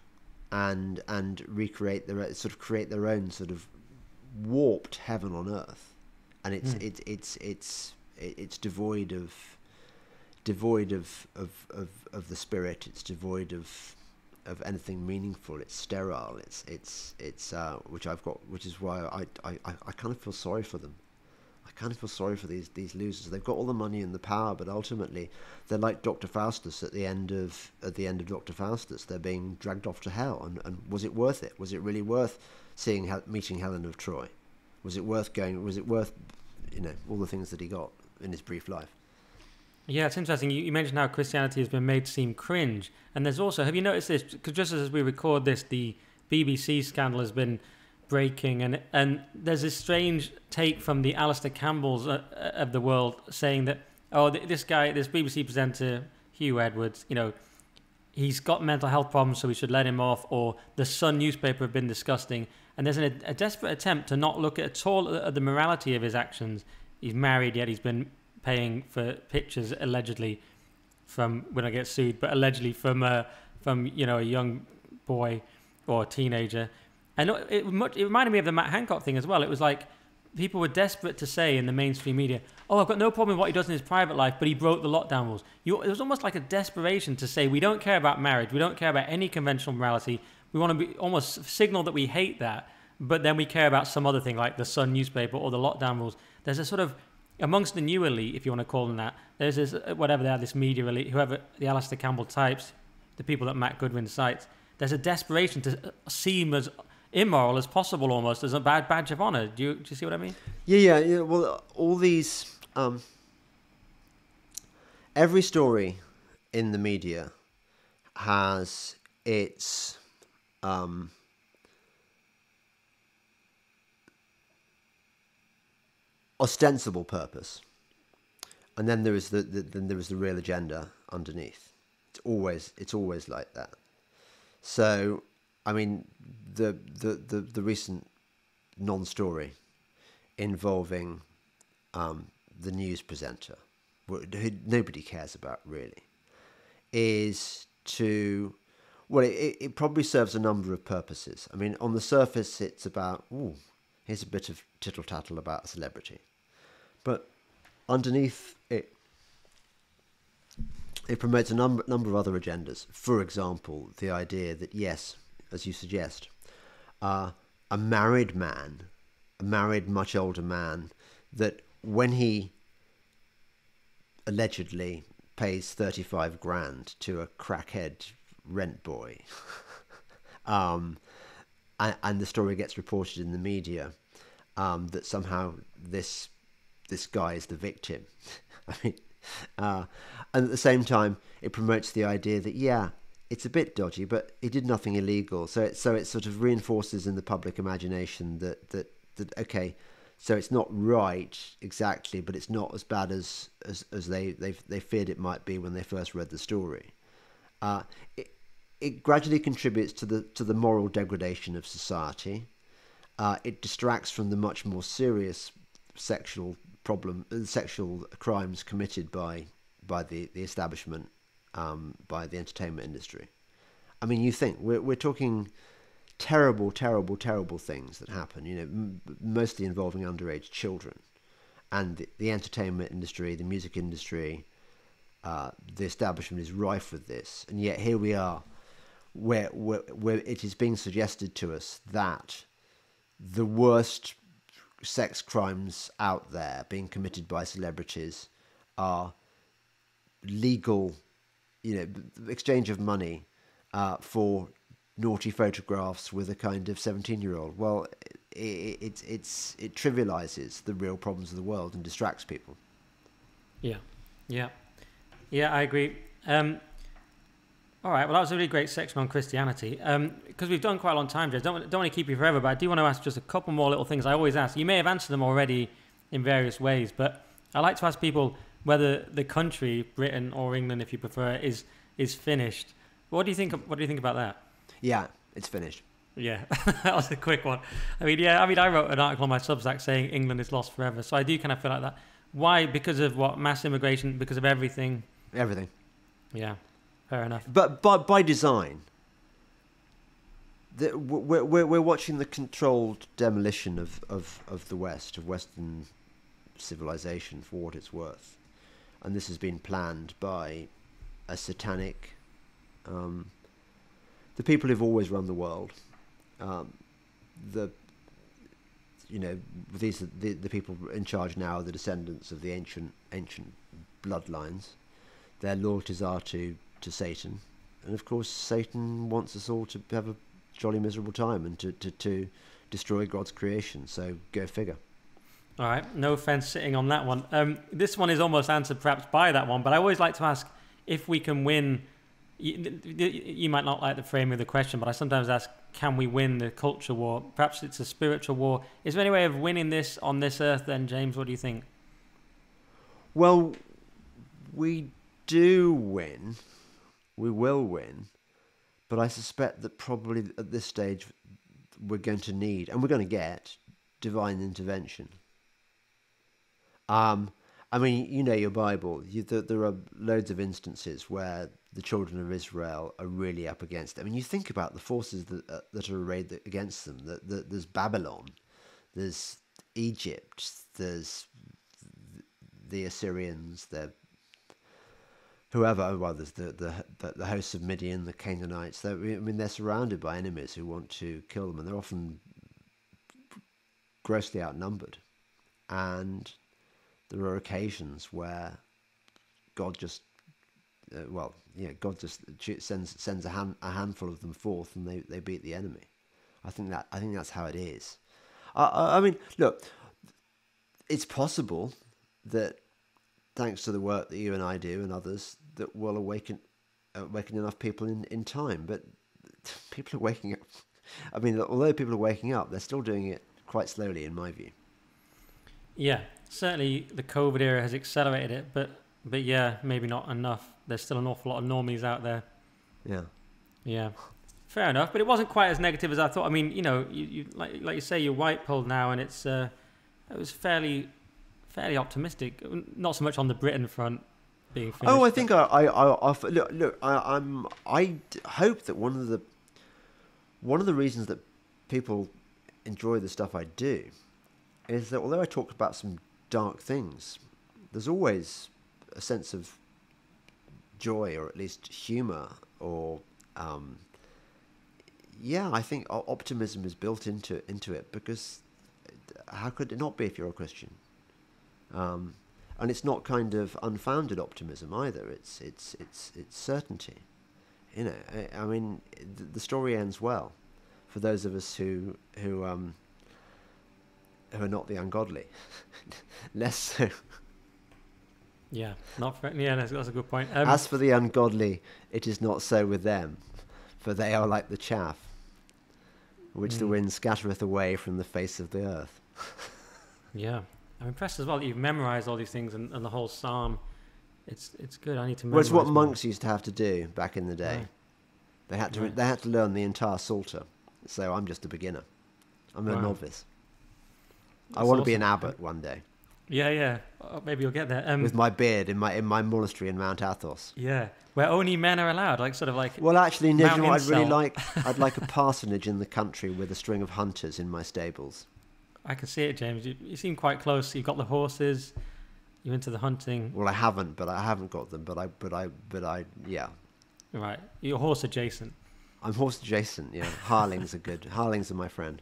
and and recreate their sort of create their own sort of warped heaven on earth, and it's mm. it's it's it's it's devoid of devoid of, of, of, of the spirit. It's devoid of of anything meaningful. It's sterile. It's it's it's uh, which I've got, which is why I, I, I kind of feel sorry for them. I kind of feel sorry for these these losers. They've got all the money and the power, but ultimately they're like Doctor Faustus at the end of at the end of Doctor Faustus. They're being dragged off to hell. And, and was it worth it? Was it really worth seeing meeting Helen of Troy? Was it worth going? Was it worth you know all the things that he got in his brief life? Yeah, it's interesting. You, mentioned how Christianity has been made to seem cringe, and there's also have you noticed this? Because just as we record this, the BBC scandal has been breaking, and and there's this strange take from the Alastair Campbells uh, uh, of the world saying that oh this guy, this BBC presenter Huw Edwards, you know, he's got mental health problems, so we should let him off, or the Sun newspaper have been disgusting, and there's an, a desperate attempt to not look at, all at the morality of his actions. He's married, yet he's been paying for pictures allegedly from when I get sued, but allegedly from uh, from you know a young boy or a teenager and it, much, it reminded me of the Matt Hancock thing as well. It was like people were desperate to say in the mainstream media, "Oh, I've got no problem with what he does in his private life, but he broke the lockdown rules." You, it was almost like a desperation to say, "We don't care about marriage. We don't care about any conventional morality. We want to be almost signal that we hate that, but then we care about some other thing like the Sun newspaper or the lockdown rules." There's a sort of amongst the new elite, if you want to call them that. There's this whatever they are, this media elite, whoever the Alastair Campbell types, the people that Matt Goodwin cites. There's a desperation to seem as immoral as possible, almost as a bad badge of honor. Do you do you see what I mean? Yeah, yeah, yeah. Well, all these, um, every story in the media has its um, ostensible purpose, and then there is the, the then there is the real agenda underneath. It's always it's always like that. So I mean, the the the, the recent non-story involving um, the news presenter, who nobody cares about really, is to well, it, it probably serves a number of purposes. I mean, on the surface, it's about, ooh, here's a bit of tittle tattle about a celebrity. But underneath it, it promotes a number, number of other agendas. For example, the idea that, yes, as you suggest, uh, a married man, a married, much older man, that when he allegedly pays 35 grand to a crackhead rent boy. um, and, and, the story gets reported in the media um, that somehow this this guy is the victim. I mean, uh, and at the same time, it promotes the idea that yeah, it's a bit dodgy, but he did nothing illegal. So it so it sort of reinforces in the public imagination that that that okay, so it's not right exactly, but it's not as bad as as, as they they they feared it might be when they first read the story. Uh, it, it gradually contributes to the to the moral degradation of society. Uh, it distracts from the much more serious sexual problem, uh, sexual crimes committed by by the the establishment, um, by the entertainment industry. I mean, you think we're we're talking terrible, terrible, terrible things that happen. You know, m- mostly involving underage children, and the, the entertainment industry, the music industry, uh, the establishment is rife with this, and yet here we are where, where, where it is being suggested to us that the worst sex crimes out there being committed by celebrities are legal, you know, exchange of money uh, for naughty photographs with a kind of 17 year old. Well, it, it, it's, it trivializes the real problems of the world and distracts people. Yeah, yeah, yeah, I agree. Um, all right. Well, that was a really great section on Christianity. Because um, we've done quite a long time, Jez. Don't, don't want to keep you forever, but I do want to ask just a couple more little things I always ask. You may have answered them already in various ways, but I like to ask people whether the country, Britain or England, if you prefer, is is finished. What do you think? What do you think about that? Yeah, it's finished. Yeah, that was a quick one. I mean, yeah, I mean, I wrote an article on my Substack saying England is lost forever, so I do kind of feel like that. Why? Because of what? Mass immigration? Because of everything? Everything. Yeah. Fair enough. But by, by design, the, we're, we're, we're watching the controlled demolition of, of, of the West, of Western civilization, for what it's worth. And this has been planned by a satanic. Um, the people who've always run the world. Um, the you know these are the, the people in charge now are the descendants of the ancient ancient bloodlines. Their loyalties are to to Satan. And of course, Satan wants us all to have a jolly miserable time and to, to, to destroy God's creation. So go figure. All right, no offense sitting on that one. Um, this one is almost answered perhaps by that one, but I always like to ask if we can win. You, you might not like the frame of the question, but I sometimes ask, can we win the culture war? Perhaps it's a spiritual war. Is there any way of winning this on this earth then, James? What do you think? Well, we do win we will win. But I suspect that probably at this stage we're going to need, and we're going to get, divine intervention. Um, I mean, you know your Bible. You, there, there are loads of instances where the children of Israel are really up against. It. I mean, you think about the forces that uh, that are arrayed against them. That, that there's Babylon, there's Egypt, there's the Assyrians, the whoever, well, there's the, the, the hosts of Midian, the Canaanites. I mean, they're surrounded by enemies who want to kill them, and they're often grossly outnumbered. And there are occasions where God just, uh, well, yeah, God just sends sends a, hand, a handful of them forth, and they, they beat the enemy. I think that I think that's how it is. I, I mean, look, it's possible that thanks to the work that you and I do and others, that will awaken awaken enough people in, in time. But people are waking up. I mean, although people are waking up, they're still doing it quite slowly, in my view. Yeah, certainly the COVID era has accelerated it, but but yeah, maybe not enough. There's still an awful lot of normies out there. Yeah. Yeah. Fair enough, but it wasn't quite as negative as I thought. I mean, you know, you, you like like you say, you're white pilled now, and it's uh, it was fairly fairly optimistic. Not so much on the Britain front being finished. Oh, I think I, I, I, I look, look. I, I'm. I d- hope that one of the one of the reasons that people enjoy the stuff I do is that although I talk about some dark things, there's always a sense of joy or at least humor or um, yeah, I think optimism is built into into it because how could it not be if you're a Christian? Um, and it's not kind of unfounded optimism either. It's it's it's it's certainty. You know, I, I mean, the, the story ends well for those of us who who um, who are not the ungodly. Less so. yeah, not fair. Yeah, that's, that's a good point. Um, As for the ungodly, it is not so with them, for they are like the chaff, which the Mm. wind scattereth away from the face of the earth. yeah, I'm impressed as well that you've memorized all these things and, and the whole psalm. It's it's good. I need to. Well, it's what more. monks used to have to do back in the day. Right. They had to Right. they had to learn the entire psalter. So I'm just a beginner. I'm a Wow. novice. I That's want to be an abbot one day Yeah, yeah. Oh, maybe you'll get there. Um, with my beard in my in my monastery in Mount Athos. yeah, where only men are allowed, like sort of like. Well, actually, no, you know I'd really like I'd like a parsonage in the country with a string of hunters in my stables. I can see it, James. You, you seem quite close. You've got the horses. You're into the hunting, Well, I haven't, but I haven't got them. But I, but I, but I, yeah. right? You're horse adjacent. I'm horse adjacent. Yeah, Harlings are good. Harlings are my friend.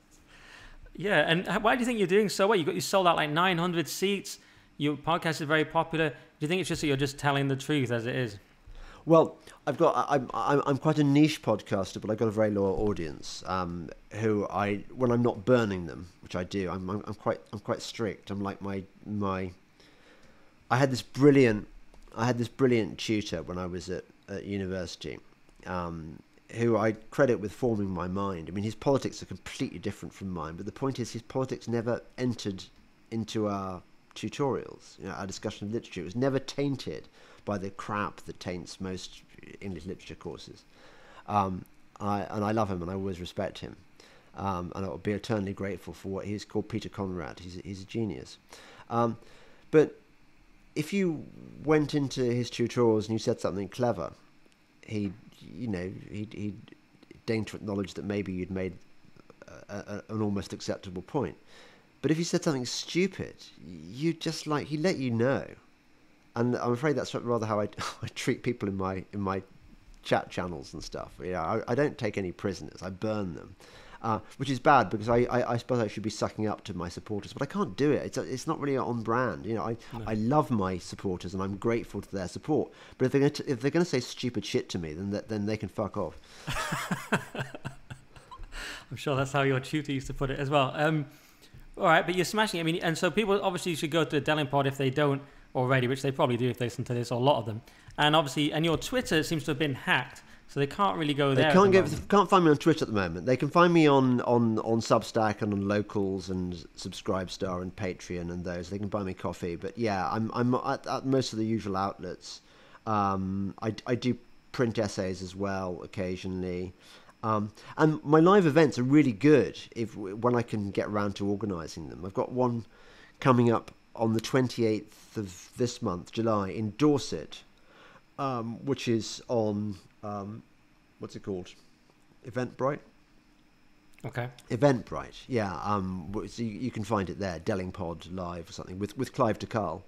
Yeah, and why do you think you're doing so well? You got you sold out like 900 seats. Your podcast is very popular. Do you think it's just that you're just telling the truth as it is? Well, I've got I'm I'm quite a niche podcaster, but I've got a very loyal audience. Um, who I when I'm not burning them, which I do, I'm I'm, I'm quite I'm quite strict. I'm like my my. I had this brilliant, I had this brilliant tutor when I was at, at university, um, who I credit with forming my mind. I mean, his politics are completely different from mine, but the point is, his politics never entered into our tutorials, you know, our discussion of literature. It was never tainted by the crap that taints most English literature courses. Um, I, and I love him, and I always respect him. Um, and I'll be eternally grateful for what he's called Peter Conrad. He's a, he's a genius. Um, but if you went into his tutorials and you said something clever, he, you know, he he deigned to acknowledge that maybe you'd made a, a, an almost acceptable point. But if you said something stupid, you just like he let you know, and I'm afraid that's rather how I, I treat people in my in my chat channels and stuff. You know, I, I don't take any prisoners. I burn them, uh, which is bad because I, I, I suppose I should be sucking up to my supporters, but I can't do it. It's it's not really on brand. You know, I No. I love my supporters and I'm grateful to their support. But if they're going to, if they're going to say stupid shit to me, then that, then they can fuck off. I'm sure that's how your tutor used to put it as well. Um, all right, but you're smashing. it. I mean, and so people obviously should go to Delingpod if they don't already, which they probably do if they listen to this, or a lot of them. And obviously, and your Twitter seems to have been hacked, so they can't really go They there. at can't the get moment. can't find me on Twitter at the moment. They can find me on on on Substack and on Locals and Subscribestar and Patreon and those. They can buy me coffee. But yeah, I'm I'm at, at most of the usual outlets. Um, I I do print essays as well occasionally. Um, and my live events are really good if when I can get around to organising them. I've got one coming up on the 28th of this month, July, in Dorset, um, which is on um, what's it called? Eventbrite. Okay. Eventbrite, yeah. Um, so you, you can find it there, Delingpod Live or something with with Clive de Carle,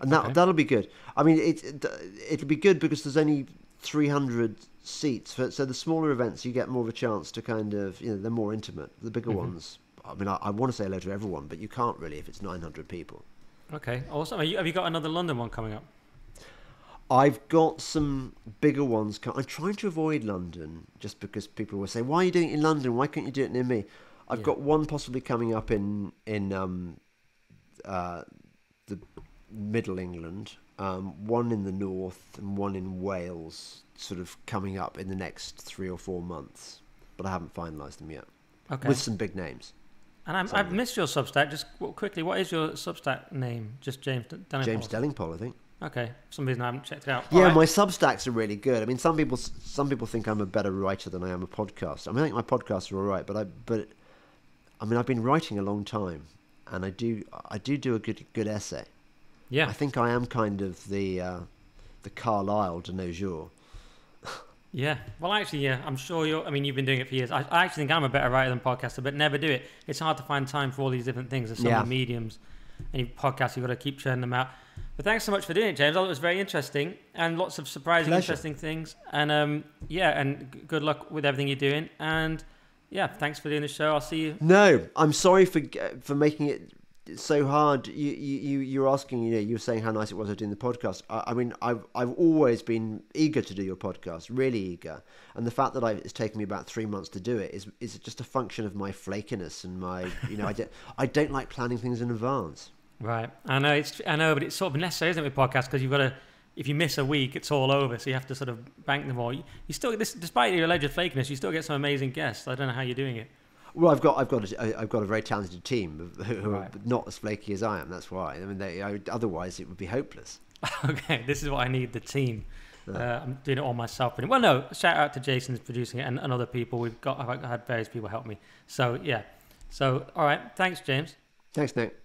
and that Okay. that'll be good. I mean, it, it it'll be good because there's only 300 seats, for, so the smaller events you get more of a chance to kind of you know they're more intimate. The bigger Mhm. ones, I mean, I, I want to say hello to everyone, but you can't really if it's 900 people. Okay. Awesome. Are you, have you got another London one coming up? I've got some bigger ones. I'm trying to avoid London just because people will say, "Why are you doing it in London? Why can't you do it near me?" I've Yeah. got one possibly coming up in in um, uh, the Middle England, um, one in the north, and one in Wales, sort of coming up in the next three or four months. But I haven't finalised them yet Okay. with some big names. And I'm, I've missed your Substack. Just quickly, what is your Substack name? Just James D- James Delingpole, I think. Okay, for some reason I haven't checked it out. Yeah, right. my Substacks are really good. I mean, some people some people think I'm a better writer than I am a podcaster. I mean, I think my podcasts are all right, but I but I mean, I've been writing a long time, and I do I do do a good good essay. yeah, I think I am kind of the uh, the Carlyle de nos jours. Yeah. Well, actually, yeah, I'm sure you're. I mean, you've been doing it for years. I, I actually think I'm a better writer than podcaster, but never do it. It's hard to find time for all these different things. There's so Yeah. many mediums. Any podcast, you've got to keep churning them out. But thanks so much for doing it, James. I thought it was very interesting and lots of surprising, Pleasure. interesting things. And um, yeah, and g- good luck with everything you're doing. And yeah, thanks for doing the show. I'll see you. No, I'm sorry for for making it so hard. You you you you're asking. You know, you were saying how nice it was doing the podcast. I, I mean, I've I've always been eager to do your podcast, really eager. And the fact that I, it's taken me about three months to do it is is just a function of my flakiness and my you know I don't I don't like planning things in advance. Right. I know it's I know, but it's sort of necessary, isn't it, with podcasts? Because you've got to. If you miss a week, it's all over. So you have to sort of bank them all. You, you still, this, despite your alleged flakiness, you still get some amazing guests. I don't know how you're doing it. Well, I've got I've got a, I've got a very talented team who who are Right. not as flaky as I am. That's why. I mean, they, I, otherwise it would be hopeless. okay, this is what I need the team. Uh, I'm doing it all myself. Well, no. Shout out to Jason's producing it and, and other people. We've got I've had various people help me. So yeah. So all right. Thanks, James. Thanks, Nick.